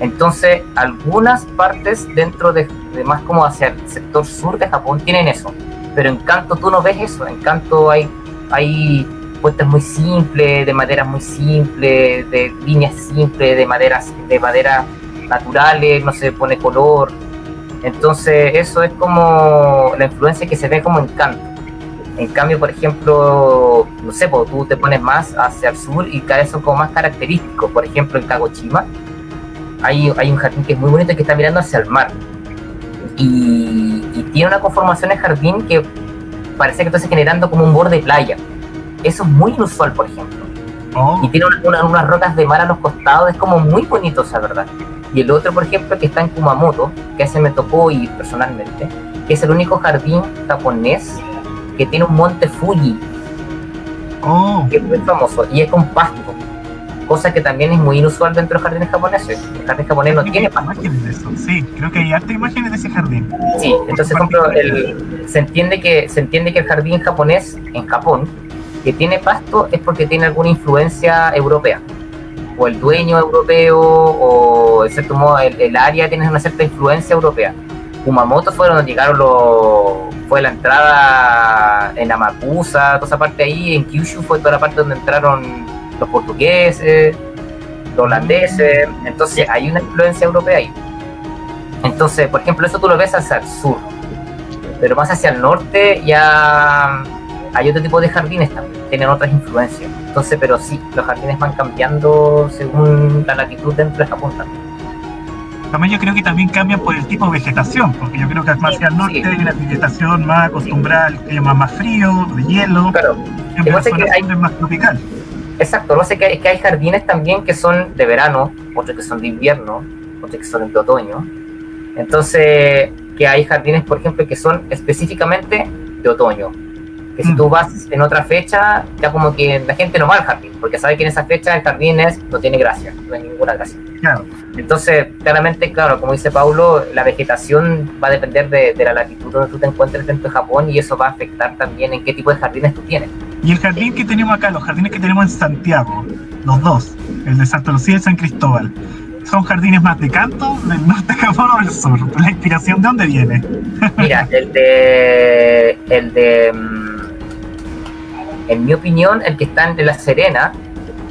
Entonces, algunas partes dentro de, más como hacia el sector sur de Japón tienen eso, pero en Kanto tú no ves eso, en Kanto hay, hay puentes muy simples, de maderas muy simples, de líneas simples, de maderas, de maderas naturales, no se pone color. Entonces, eso es como la influencia que se ve como en Kanto. En cambio, por ejemplo, no sé, pues, tú te pones más hacia el sur y cada vez son como más característicos. Por ejemplo, en Kagoshima hay, hay un jardín que es muy bonito y que está mirando hacia el mar. Y, y tiene una conformación de jardín que parece que está generando como un borde de playa. Eso es muy inusual, por ejemplo. Oh, Y tiene una- una- unas rocas de mar a los costados, es como muy bonito, esa verdad. Y el otro, por ejemplo, que está en Kumamoto, que ese me tocó ir personalmente, que es el único jardín japonés que tiene un monte Fuji, Oh, que es muy famoso, y es con pasto. Cosa que también es muy inusual dentro de los jardines japoneses. El jardín japonés no creo tiene imágenes de eso. Sí, creo que hay hartas imágenes de ese jardín. Sí, entonces por ejemplo, el- se entiende que se entiende que el jardín japonés en Japón que tiene pasto es porque tiene alguna influencia europea o el dueño europeo o de cierto modo el, el área tiene una cierta influencia europea. Kumamoto fue donde llegaron los fue la entrada en Amakusa, toda esa parte ahí, en Kyushu fue toda la parte donde entraron los portugueses, los holandeses, entonces hay una influencia europea ahí. Entonces, por ejemplo, eso tú lo ves hacia el sur, pero más hacia el norte ya hay otro tipo de jardines también, tienen otras influencias. Entonces, pero sí, los jardines van cambiando según la latitud dentro de Japón también. También yo creo que también cambian por el tipo de vegetación, porque yo creo que más hacia el norte Sí. hay una vegetación más acostumbrada al clima más frío, de hielo, Claro, en es que hay- más tropical. Exacto. No sé que hay, que hay jardines también que son de verano, otros que son de invierno, otros que son de otoño. Entonces, que hay jardines, por ejemplo, que son específicamente de otoño. Que si Mm. tú vas en otra fecha, ya como que la gente no va al jardín, porque sabe que en esa fecha el jardín es, no tiene gracia, no hay ninguna gracia. Claro. Entonces, claramente, claro, como dice Paulo, la vegetación va a depender de, de la latitud donde tú te encuentres dentro de Japón y eso va a afectar también en qué tipo de jardines tú tienes. Y el jardín que tenemos acá, los jardines que tenemos en Santiago, los dos, el de Santa Lucía y San Cristóbal, ¿son jardines más de canto, del norte de Japón o del sur? ¿La inspiración de dónde viene? Mira, el de. El de. En mi opinión, el que está en La Serena,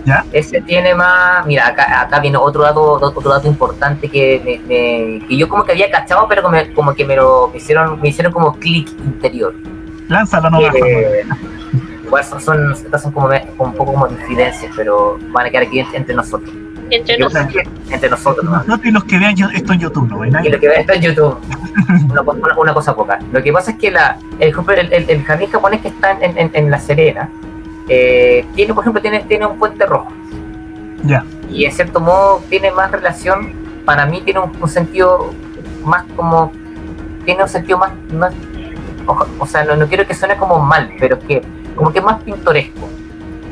¿Ya? ese tiene más. Mira, acá, acá viene otro dato, otro dato importante que, me- me- que yo como que había cachado, pero como, como que me lo me hicieron, me hicieron como clic interior. Lánzalo nomás. Eh, igual son, son, estas son como me- un poco como diferencias, pero van a quedar aquí entre, entre nosotros. Entre nosotros. entre nosotros nomás. Nosotros y los que vean yo- esto en YouTube, ¿no? Y lo que ve esto en YouTube, una, co- una- una cosa poca. Lo que pasa es que la, el, el- el- el jardín japonés que está en, en- en La Serena eh, tiene, por ejemplo, tiene, tiene un puente rojo. Ya. Y en cierto modo tiene más relación, para mí tiene un, un sentido más como, tiene un sentido más, más- o, o sea, no, no quiero que suene como mal, pero es que como que es más pintoresco,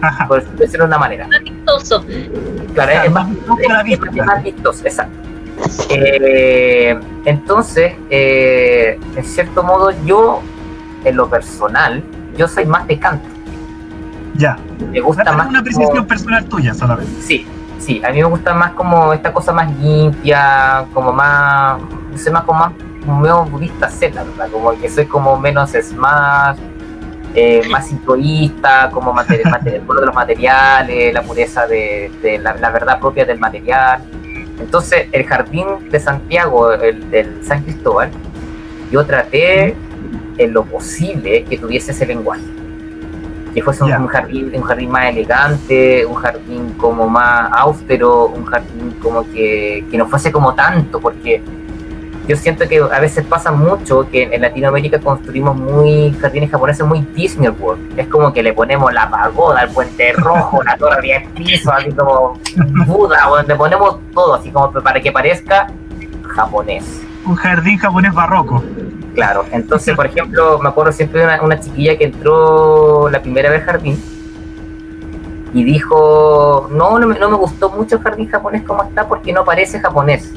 Ajá. por decirlo de una manera. Más vistoso. Claro, Claro, es más vistoso a la es- vista. es más vistoso, exacto. Eh, entonces, eh, en cierto modo, yo, en lo personal, yo soy más de canto. Ya. Me gusta Es más. una apreciación como- personal tuya solamente. sí, sí, a mí me gusta más como esta cosa más limpia, como más. No sé, más como más medio budista verdad. Como que soy como menos smart. Eh, más sintoísta, como mantener, mantener el color de los materiales, la pureza de, de la, la verdad propia del material. Entonces, el jardín de Santiago, el del San Cristóbal, yo traté en lo posible que tuviese ese lenguaje. Que fuese un, Ya. un jardín, un jardín más elegante, un jardín como más austero, un jardín como que, que no fuese como tanto, porque yo siento que a veces pasa mucho que en Latinoamérica construimos muy jardines japoneses muy Disney World. Es como que le ponemos la pagoda, el puente rojo, la torre de piso, así como Buda, o le ponemos todo así como para que parezca japonés. Un jardín japonés barroco. Claro, entonces, por ejemplo, me acuerdo siempre de una, una chiquilla que entró la primera vez al jardín y dijo, no, no me, no me gustó mucho el jardín japonés como está porque no parece japonés.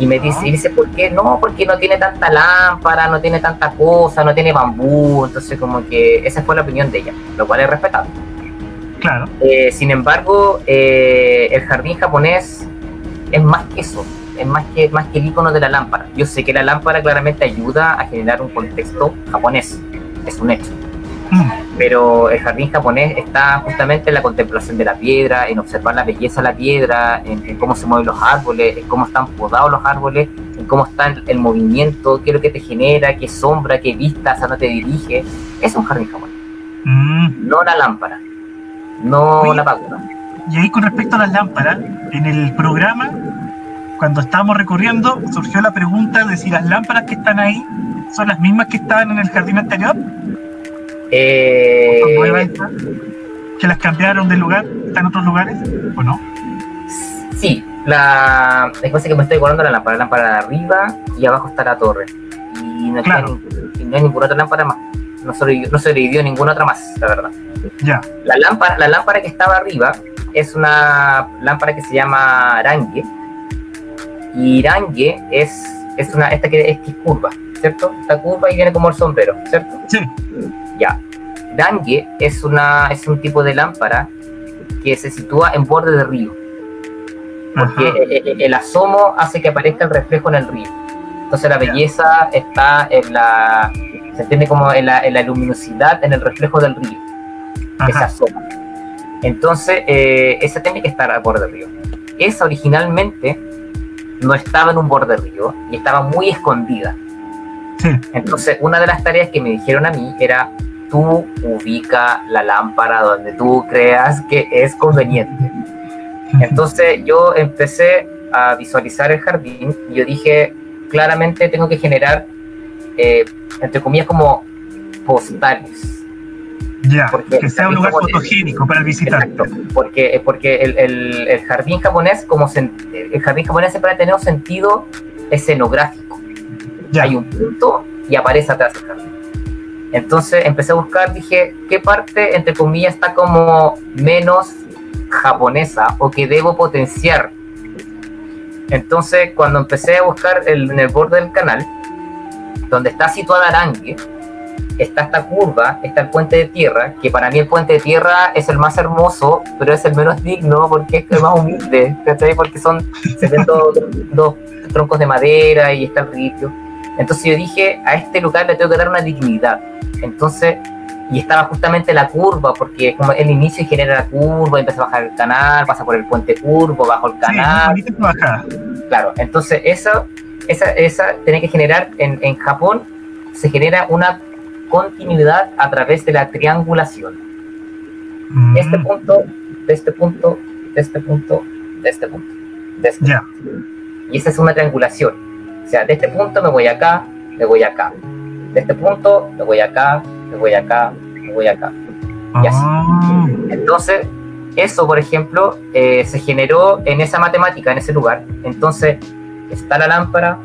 Y me dice, y dice, ¿por qué? No, porque no tiene tanta lámpara, no tiene tanta cosa, no tiene bambú. Entonces, como que esa fue la opinión de ella, lo cual es respetable. Claro. Eh, sin embargo, eh, el jardín japonés es más que eso, es más que, más que el icono de la lámpara. Yo sé que la lámpara claramente ayuda a generar un contexto japonés, es un hecho. Mm. Pero el jardín japonés está justamente en la contemplación de la piedra, en observar la belleza de la piedra, en, en cómo se mueven los árboles, en cómo están podados los árboles, en cómo está el, el movimiento, qué es lo que te genera, qué sombra, qué vista, hacia dónde te dirige. Es un jardín japonés, Mm. no la lámpara, no Oye, la pagoda. Y ahí con respecto a las lámparas, en el programa, cuando estábamos recorriendo, surgió la pregunta de si las lámparas que están ahí son las mismas que estaban en el jardín anterior, Eh, nuevas que las cambiaron de lugar, están en otros lugares, ¿o no? Sí, la. Es que me estoy guardando la lámpara, la lámpara de arriba y abajo está la torre. Y no, Claro. hay, no ninguna otra lámpara más. no sobrevivió, no sobrevivió ninguna otra más, la verdad. Ya. La lámpara, la lámpara que estaba arriba es una lámpara que se llama Arangue. Y Arangue es, es una, esta que es, que es curva, ¿cierto? Esta curva y viene como el sombrero, ¿cierto? Sí. Ya. Arangue es, una, es un tipo de lámpara que se sitúa en borde de río. Porque eh, eh, el asomo hace que aparezca el reflejo en el río. Entonces la belleza está en la. se entiende como en la, en la luminosidad, en el reflejo del río que se asoma. Entonces, eh, esa tiene que estar al borde del río. Esa originalmente no estaba en un borde del río y estaba muy escondida. Sí. Entonces, una de las tareas que me dijeron a mí era, tú ubica la lámpara donde tú creas que es conveniente. Entonces, yo empecé a visualizar el jardín y yo dije, claramente tengo que generar, eh, entre comillas, como postales. Ya. porque Que sea un lugar como- fotogénico para el visitante. Exacto, porque, eh, porque el, el- el jardín japonés, como sen- el jardín japonés siempre ha tenido un sentido escenográfico. Ya. Hay un punto y aparece atrás el jardín. Entonces empecé a buscar, dije, ¿qué parte, entre comillas, está como menos japonesa o que debo potenciar? Entonces, cuando empecé a buscar el- en el borde del canal, donde está situada Arangue, está esta curva, está el puente de tierra, que para mí el puente de tierra es el más hermoso, pero es el menos digno porque es el más humilde, ¿cachai? Porque son, se ven dos, dos troncos de madera y está el río. Entonces yo dije, a este lugar le tengo que dar una dignidad. Entonces, y estaba justamente la curva, porque como el inicio genera la curva, empieza a bajar el canal, pasa por el puente curvo, bajo el Sí, canal, tu bajada. Claro, entonces esa, esa, esa tiene que generar, en, en Japón se genera una continuidad a través de la triangulación. Mm, Este punto, de este punto, de este punto, de este punto, de este Ya. Y esa es una triangulación. O sea, de este punto me voy acá, me voy acá. De este punto me voy acá, me voy acá, me voy acá. Y así. Ah, Entonces, eso, por ejemplo, eh, se generó en esa matemática, en ese lugar. Entonces, está la lámpara,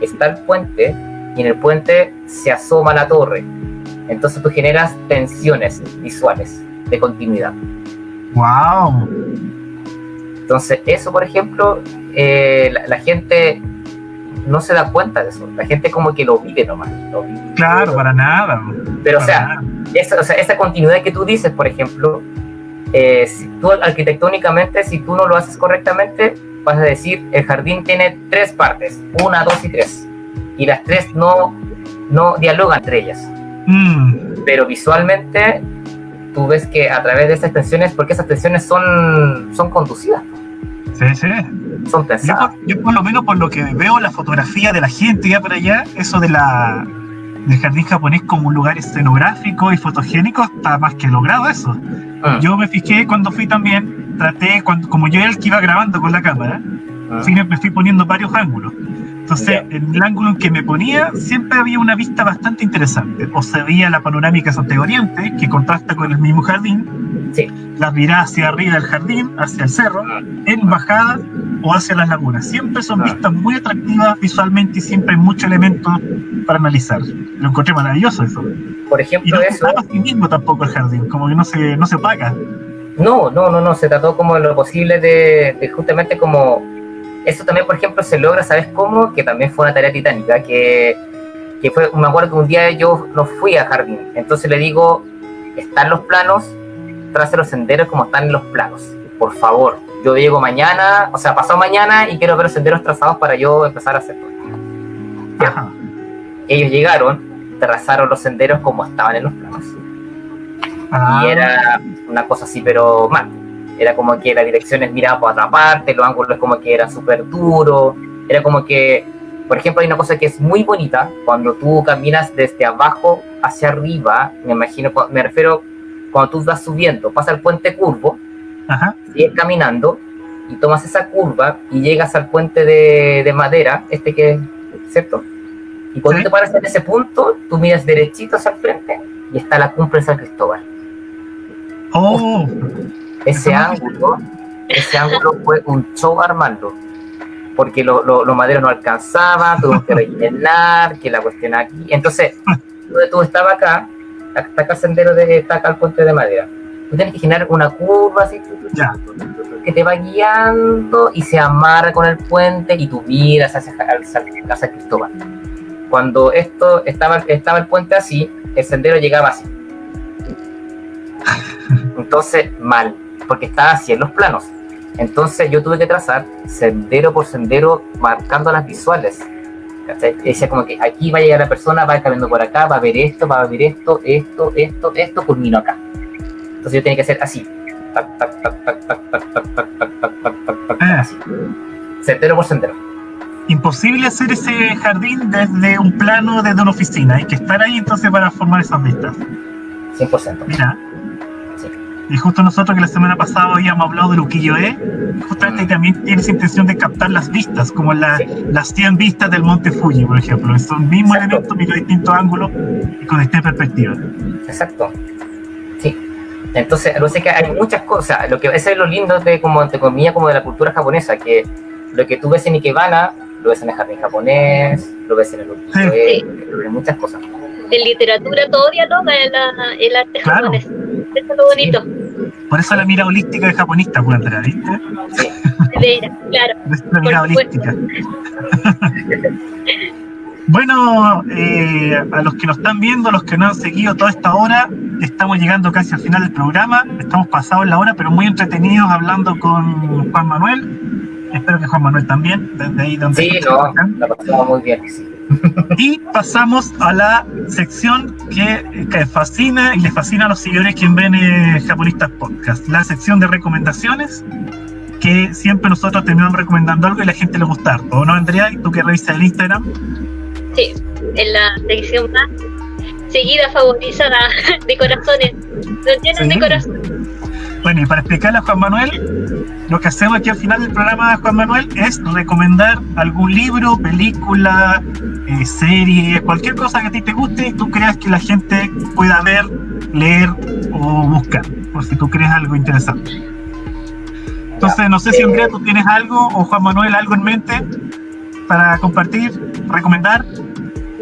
está el puente, y en el puente se asoma la torre. Entonces tú generas tensiones visuales de continuidad. wow. Entonces, eso, por ejemplo, eh, la, la gente no se da cuenta de eso. La gente como que lo vive nomás. lo vive. Claro, para nada. Pero, o para sea, nada. esa, o sea, esa continuidad que tú dices, por ejemplo, eh, si tú arquitectónicamente, si tú no lo haces correctamente, vas a decir, el jardín tiene tres partes, una, dos y tres, y las tres no, no dialogan entre ellas, Mm, pero visualmente tú ves que a través de esas tensiones, porque esas tensiones son, son conducidas, sí, sí. son Yo pensadas. por, yo por lo menos por lo que veo la fotografía de la gente ya para allá, eso de la del jardín japonés como un lugar escenográfico y fotogénico está más que logrado eso. Mm, Yo me fijé cuando fui también, traté, cuando, como yo era el que iba grabando con la cámara, sí me me fui poniendo varios ángulos. Entonces, Ya. en el ángulo en que me ponía, siempre había una vista bastante interesante. O se veía la panorámica Santiago Oriente, que contrasta con el mismo jardín, Sí. las miradas hacia arriba del jardín, hacia el cerro, en bajada o hacia las lagunas. Siempre son Ah. vistas muy atractivas visualmente y siempre hay muchos elementos para analizar. Lo encontré maravilloso eso. Por Y ejemplo, no se eso... a sí mismo tampoco el jardín, como que no se, no se opaca. No, no, no, no, se trató como lo posible de, de justamente como... Eso también, por ejemplo, se logra, ¿sabes cómo? Que también fue una tarea titánica, que, que fue, me acuerdo que un día yo no fui a jardín, entonces le digo, están los planos, trace los senderos como están en los planos, por favor. Yo llego mañana, o sea, pasado mañana y quiero ver los senderos trazados para yo empezar a hacerlo. Ajá. Ellos llegaron, trazaron los senderos como estaban en los planos. Ah, y era una cosa así, pero mal. Era como que la dirección es mirada por otra parte, los ángulos como que era súper duro, era como que, por ejemplo, hay una cosa que es muy bonita, cuando tú caminas desde abajo hacia arriba, me imagino, me refiero cuando tú vas subiendo, pasa el puente curvo, Ajá. sigues caminando y tomas esa curva y llegas al puente de, de madera, este que, ¿cierto? Y cuando Sí. te paras en ese punto, tú miras derechito hacia el frente y está la cumbre de San Cristóbal. Oh, Ese ángulo, ese ángulo fue un show armando. Porque lo- lo- los maderos no alcanzaban, tuvimos que rellenar, que la cuestión aquí. Entonces, donde tú estabas acá, hasta acá el sendero de hasta acá el puente de madera. Tú tienes que generar una curva así que te va guiando y se amarra con el puente y tú miras hacia, hacia Casa Cristóbal. Cuando esto estaba, estaba el puente así, el sendero llegaba así. Entonces, mal, porque estaba así en los planos. Entonces yo tuve que trazar sendero por sendero marcando las visuales. ¿cachai? Y decía como que aquí va a llegar la persona, va caminando por acá, va a ver esto, va a ver esto, esto, esto, esto, culmino acá. Entonces yo tenía que hacer así. Tac, tac, tac, tac, tac, tac, tac, tac, tac, tac, tac, tac, tac, Ah. así. Sendero por sendero. Imposible hacer ese jardín desde un plano, desde una oficina. Hay que estar ahí entonces para formar esas vistas. 100%. Mira. Sí. Y justo nosotros que la semana pasada habíamos hablado de Ukiyo-e, justamente ahí también tienes intención de captar las vistas, como la- Sí. las 100 vistas del Monte Fuji, por ejemplo. Son el mismo Exacto. elemento, pero distintos ángulos y con distintas perspectivas. Exacto. Sí. Entonces, lo sé que hay muchas cosas. Lo que ese es lo lindo de como entre comillas como de la cultura japonesa, que lo que tú ves en Ikebana, lo ves en el jardín japonés, lo ves en el lo ves en muchas cosas. En literatura todo dialoga en la, el arte Claro. japonés. Eso es lo bonito. Por eso la mira holística de japonista, pues, Andrea, ¿viste? Sí. De veras, claro. Por eso la Por supuesto. holística. Bueno, eh, a los que nos están viendo, a los que no han seguido toda esta hora, estamos llegando casi al final del programa. Estamos pasados la hora, pero muy entretenidos hablando con Juan Manuel. Espero que Juan Manuel también, desde ahí donde Sí, no, la pasamos muy bien. Sí. Y pasamos a la sección que, que fascina y le fascina a los seguidores quien ven eh, Japonistas Podcast, la sección de recomendaciones, que siempre nosotros terminamos recomendando algo y la gente le gusta harto, ¿no, Andrea? ¿Y tú que revisas el Instagram? Sí, en la sección más seguida, favorizada de corazones. Nos llenan Sí. de corazón. Bueno, y para explicarle a Juan Manuel, lo que hacemos aquí al final del programa, Juan Manuel, es recomendar algún libro, película, eh, serie, cualquier cosa que a ti te guste y tú creas que la gente pueda ver, leer o buscar, por si tú crees algo interesante. Entonces, no sé si Andrea, tú tienes algo o Juan Manuel algo en mente para compartir, recomendar,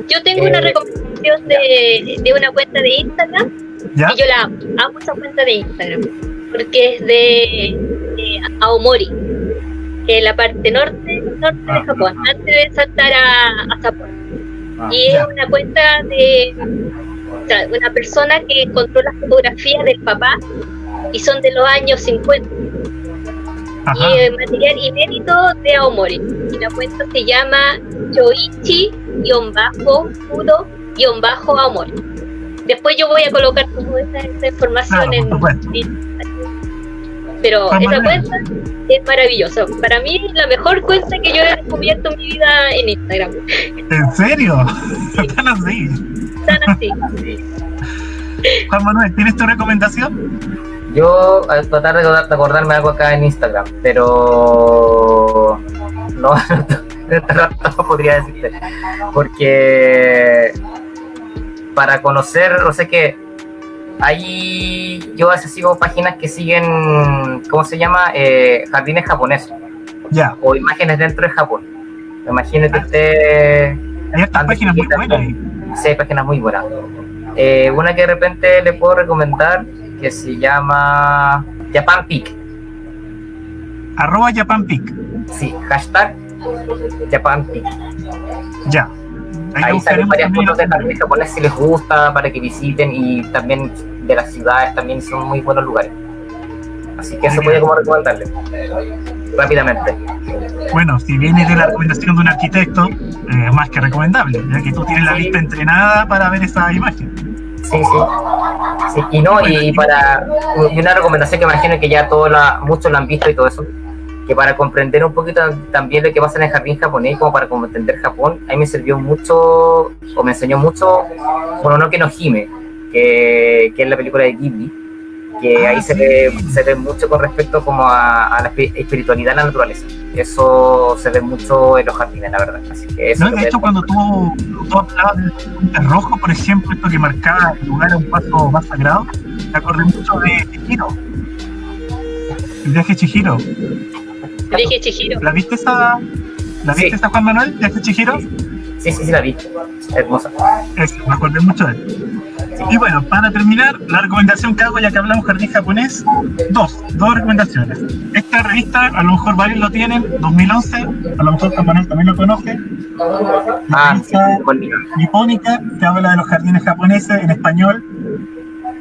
Yo tengo una recomendación de, de una cuenta de Instagram ¿ya? y yo la amo, amo esa cuenta de Instagram porque es de, de Aomori, que es la parte norte, norte Ah. de Japón, antes de saltar a, a Japón. Ah, Y es ya. una cuenta de o sea, una persona que encontró las fotografías del papá y son de los años 50 Ajá. y el material inédito de Aomori. Y la cuenta se llama Choichi-Fudo-Aomori. Después yo voy a colocar toda esa, esa información Claro, en supuesto. Pero Juan esa cuenta es maravillosa. Para mí es la mejor cuenta que yo he descubierto en mi vida en Instagram. ¿En serio? Tan así. Tan así. sí. Juan Manuel, ¿tienes tu recomendación? Yo a tratar de acordarme algo acá en Instagram, pero no, no podría decirte. Porque para conocer, no sé qué, hay, yo a veces sigo páginas que siguen, ¿cómo se llama? Eh, jardines japoneses Ya, o imágenes dentro de Japón. Me imagino que usted hay estas Ande páginas muy buenas ahí. Sí, hay páginas muy buenas. Eh, una que de repente le puedo recomendar que se llama Japan Peak. Arroba Japan Peak. Sí, hashtag Japan Peak. Ya. Ahí, Ahí salen varias fotos de jardines japoneses si les gusta para que visiten y también de las ciudades también son muy buenos lugares. Así que eso Muy voy a bien. como recomendarle rápidamente. Bueno, si viene de la recomendación de un arquitecto, eh, es más que recomendable, ya que tú tienes la vista entrenada para ver esa imagen. Sí, sí. Sí, y no, y, y para y una recomendación que imagino que ya todos la, muchos la han visto y todo eso, que para comprender un poquito también lo que pasa en el jardín japonés, como para comprender Japón, a mí me sirvió mucho, o me enseñó mucho, bueno, no que no Hime, que, que es la película de Ghibli, que Ah, ahí se, ve, se ve mucho con respecto como a, a la espi- espiritualidad la naturaleza. Eso se ve mucho en los jardines, la verdad. Así que eso ¿no? De hecho, cuando tú, tú hablabas del rojo, por ejemplo, esto que marcaba el lugar a un paso más sagrado, me acordé mucho de Chihiro. El viaje Chihiro. Dije Chihiro. ¿La viste esa? ¿La Sí. viste esa Juan Manuel? ¿Viaje Chihiro? Sí, sí, sí, la vi. Hermosa. Eso, me acordé mucho de él. Sí, Y bueno, para terminar, la recomendación que hago, ya que hablamos jardín japonés, dos, dos recomendaciones. Esta revista, a lo mejor varios lo tienen, 2011, a lo mejor japonés también lo conoce. Ah, sí, nipónica, que habla de los jardines japoneses en español.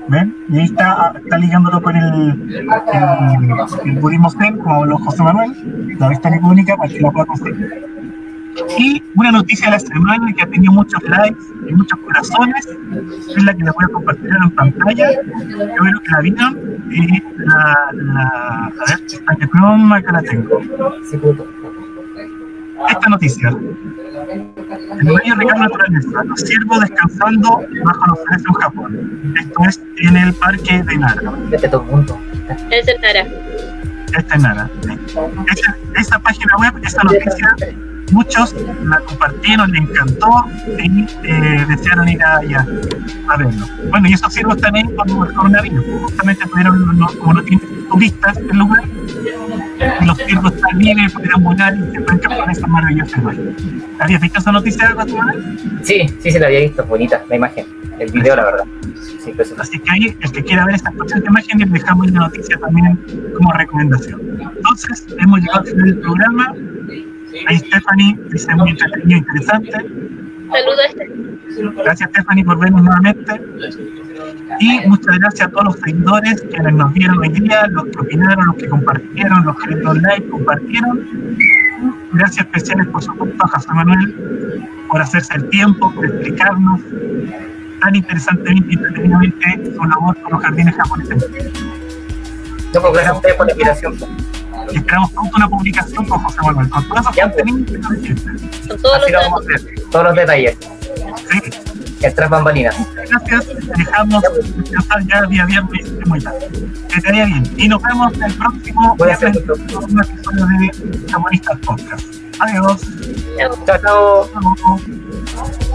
¿Ven? Y ahí está, está ligándolo con el, el, el budismo zen, como habló José Manuel, la revista nipónica, para que la pueda conseguir. Y una noticia de la semana que ha tenido muchos likes y muchos corazones, es la que la voy a compartir en pantalla. Yo creo que la vieron y la, la a ver, que acá la tengo. Esta noticia. En el medio de la naturaleza, los ciervos descansando bajo los cerezos en Japón. Esto es en el parque de Nara. El mundo. Ese es Nara. Esta es Nara. Esa, esa página web, esa noticia, muchos la compartieron, le encantó y eh, desearon ir allá a verlo. Bueno, y esos ciervos están ahí con el coronavirus. Justamente pudieron, no- como no tienen turistas en el lugar, los ciervos libres, pudieron volar y se encuentran con esa maravillosa imagen. ¿Habías visto esa noticia, Guatemala? Sí, sí, se la había visto. Bonita la imagen. El video, la verdad. Sí, impresionante. Así que ahí, el que quiera ver estas próximas imágenes, dejamos la noticia también como recomendación. Entonces, hemos llegado al final del programa. Ahí Stephanie dice muy entretenido interesante. Saludo a este. Gracias Stephanie por vernos nuevamente. Y muchas gracias a todos los seguidores que nos vieron hoy día, los que opinaron, los que compartieron, los que le dieron like, compartieron. Gracias especiales por supuesto a José Manuel por hacerse el tiempo, por explicarnos tan interesantemente y entretenidamente su labor con los jardines japoneses. No, pues gracias a ustedes por la invitación. Pues. Y esperamos pronto una publicación con José Manuel, con todos esos Ya, pues. contenidos. Con todos Así lo los vamos a hacer. Todos los detalles. Sí, El tras bambalinas. gracias, dejamos descansar ya día viernes y muy tarde. Que te vaya bien. Y nos vemos el próximo viernes con un episodio de Japonistas Podcast. Adiós. Chao. Chao.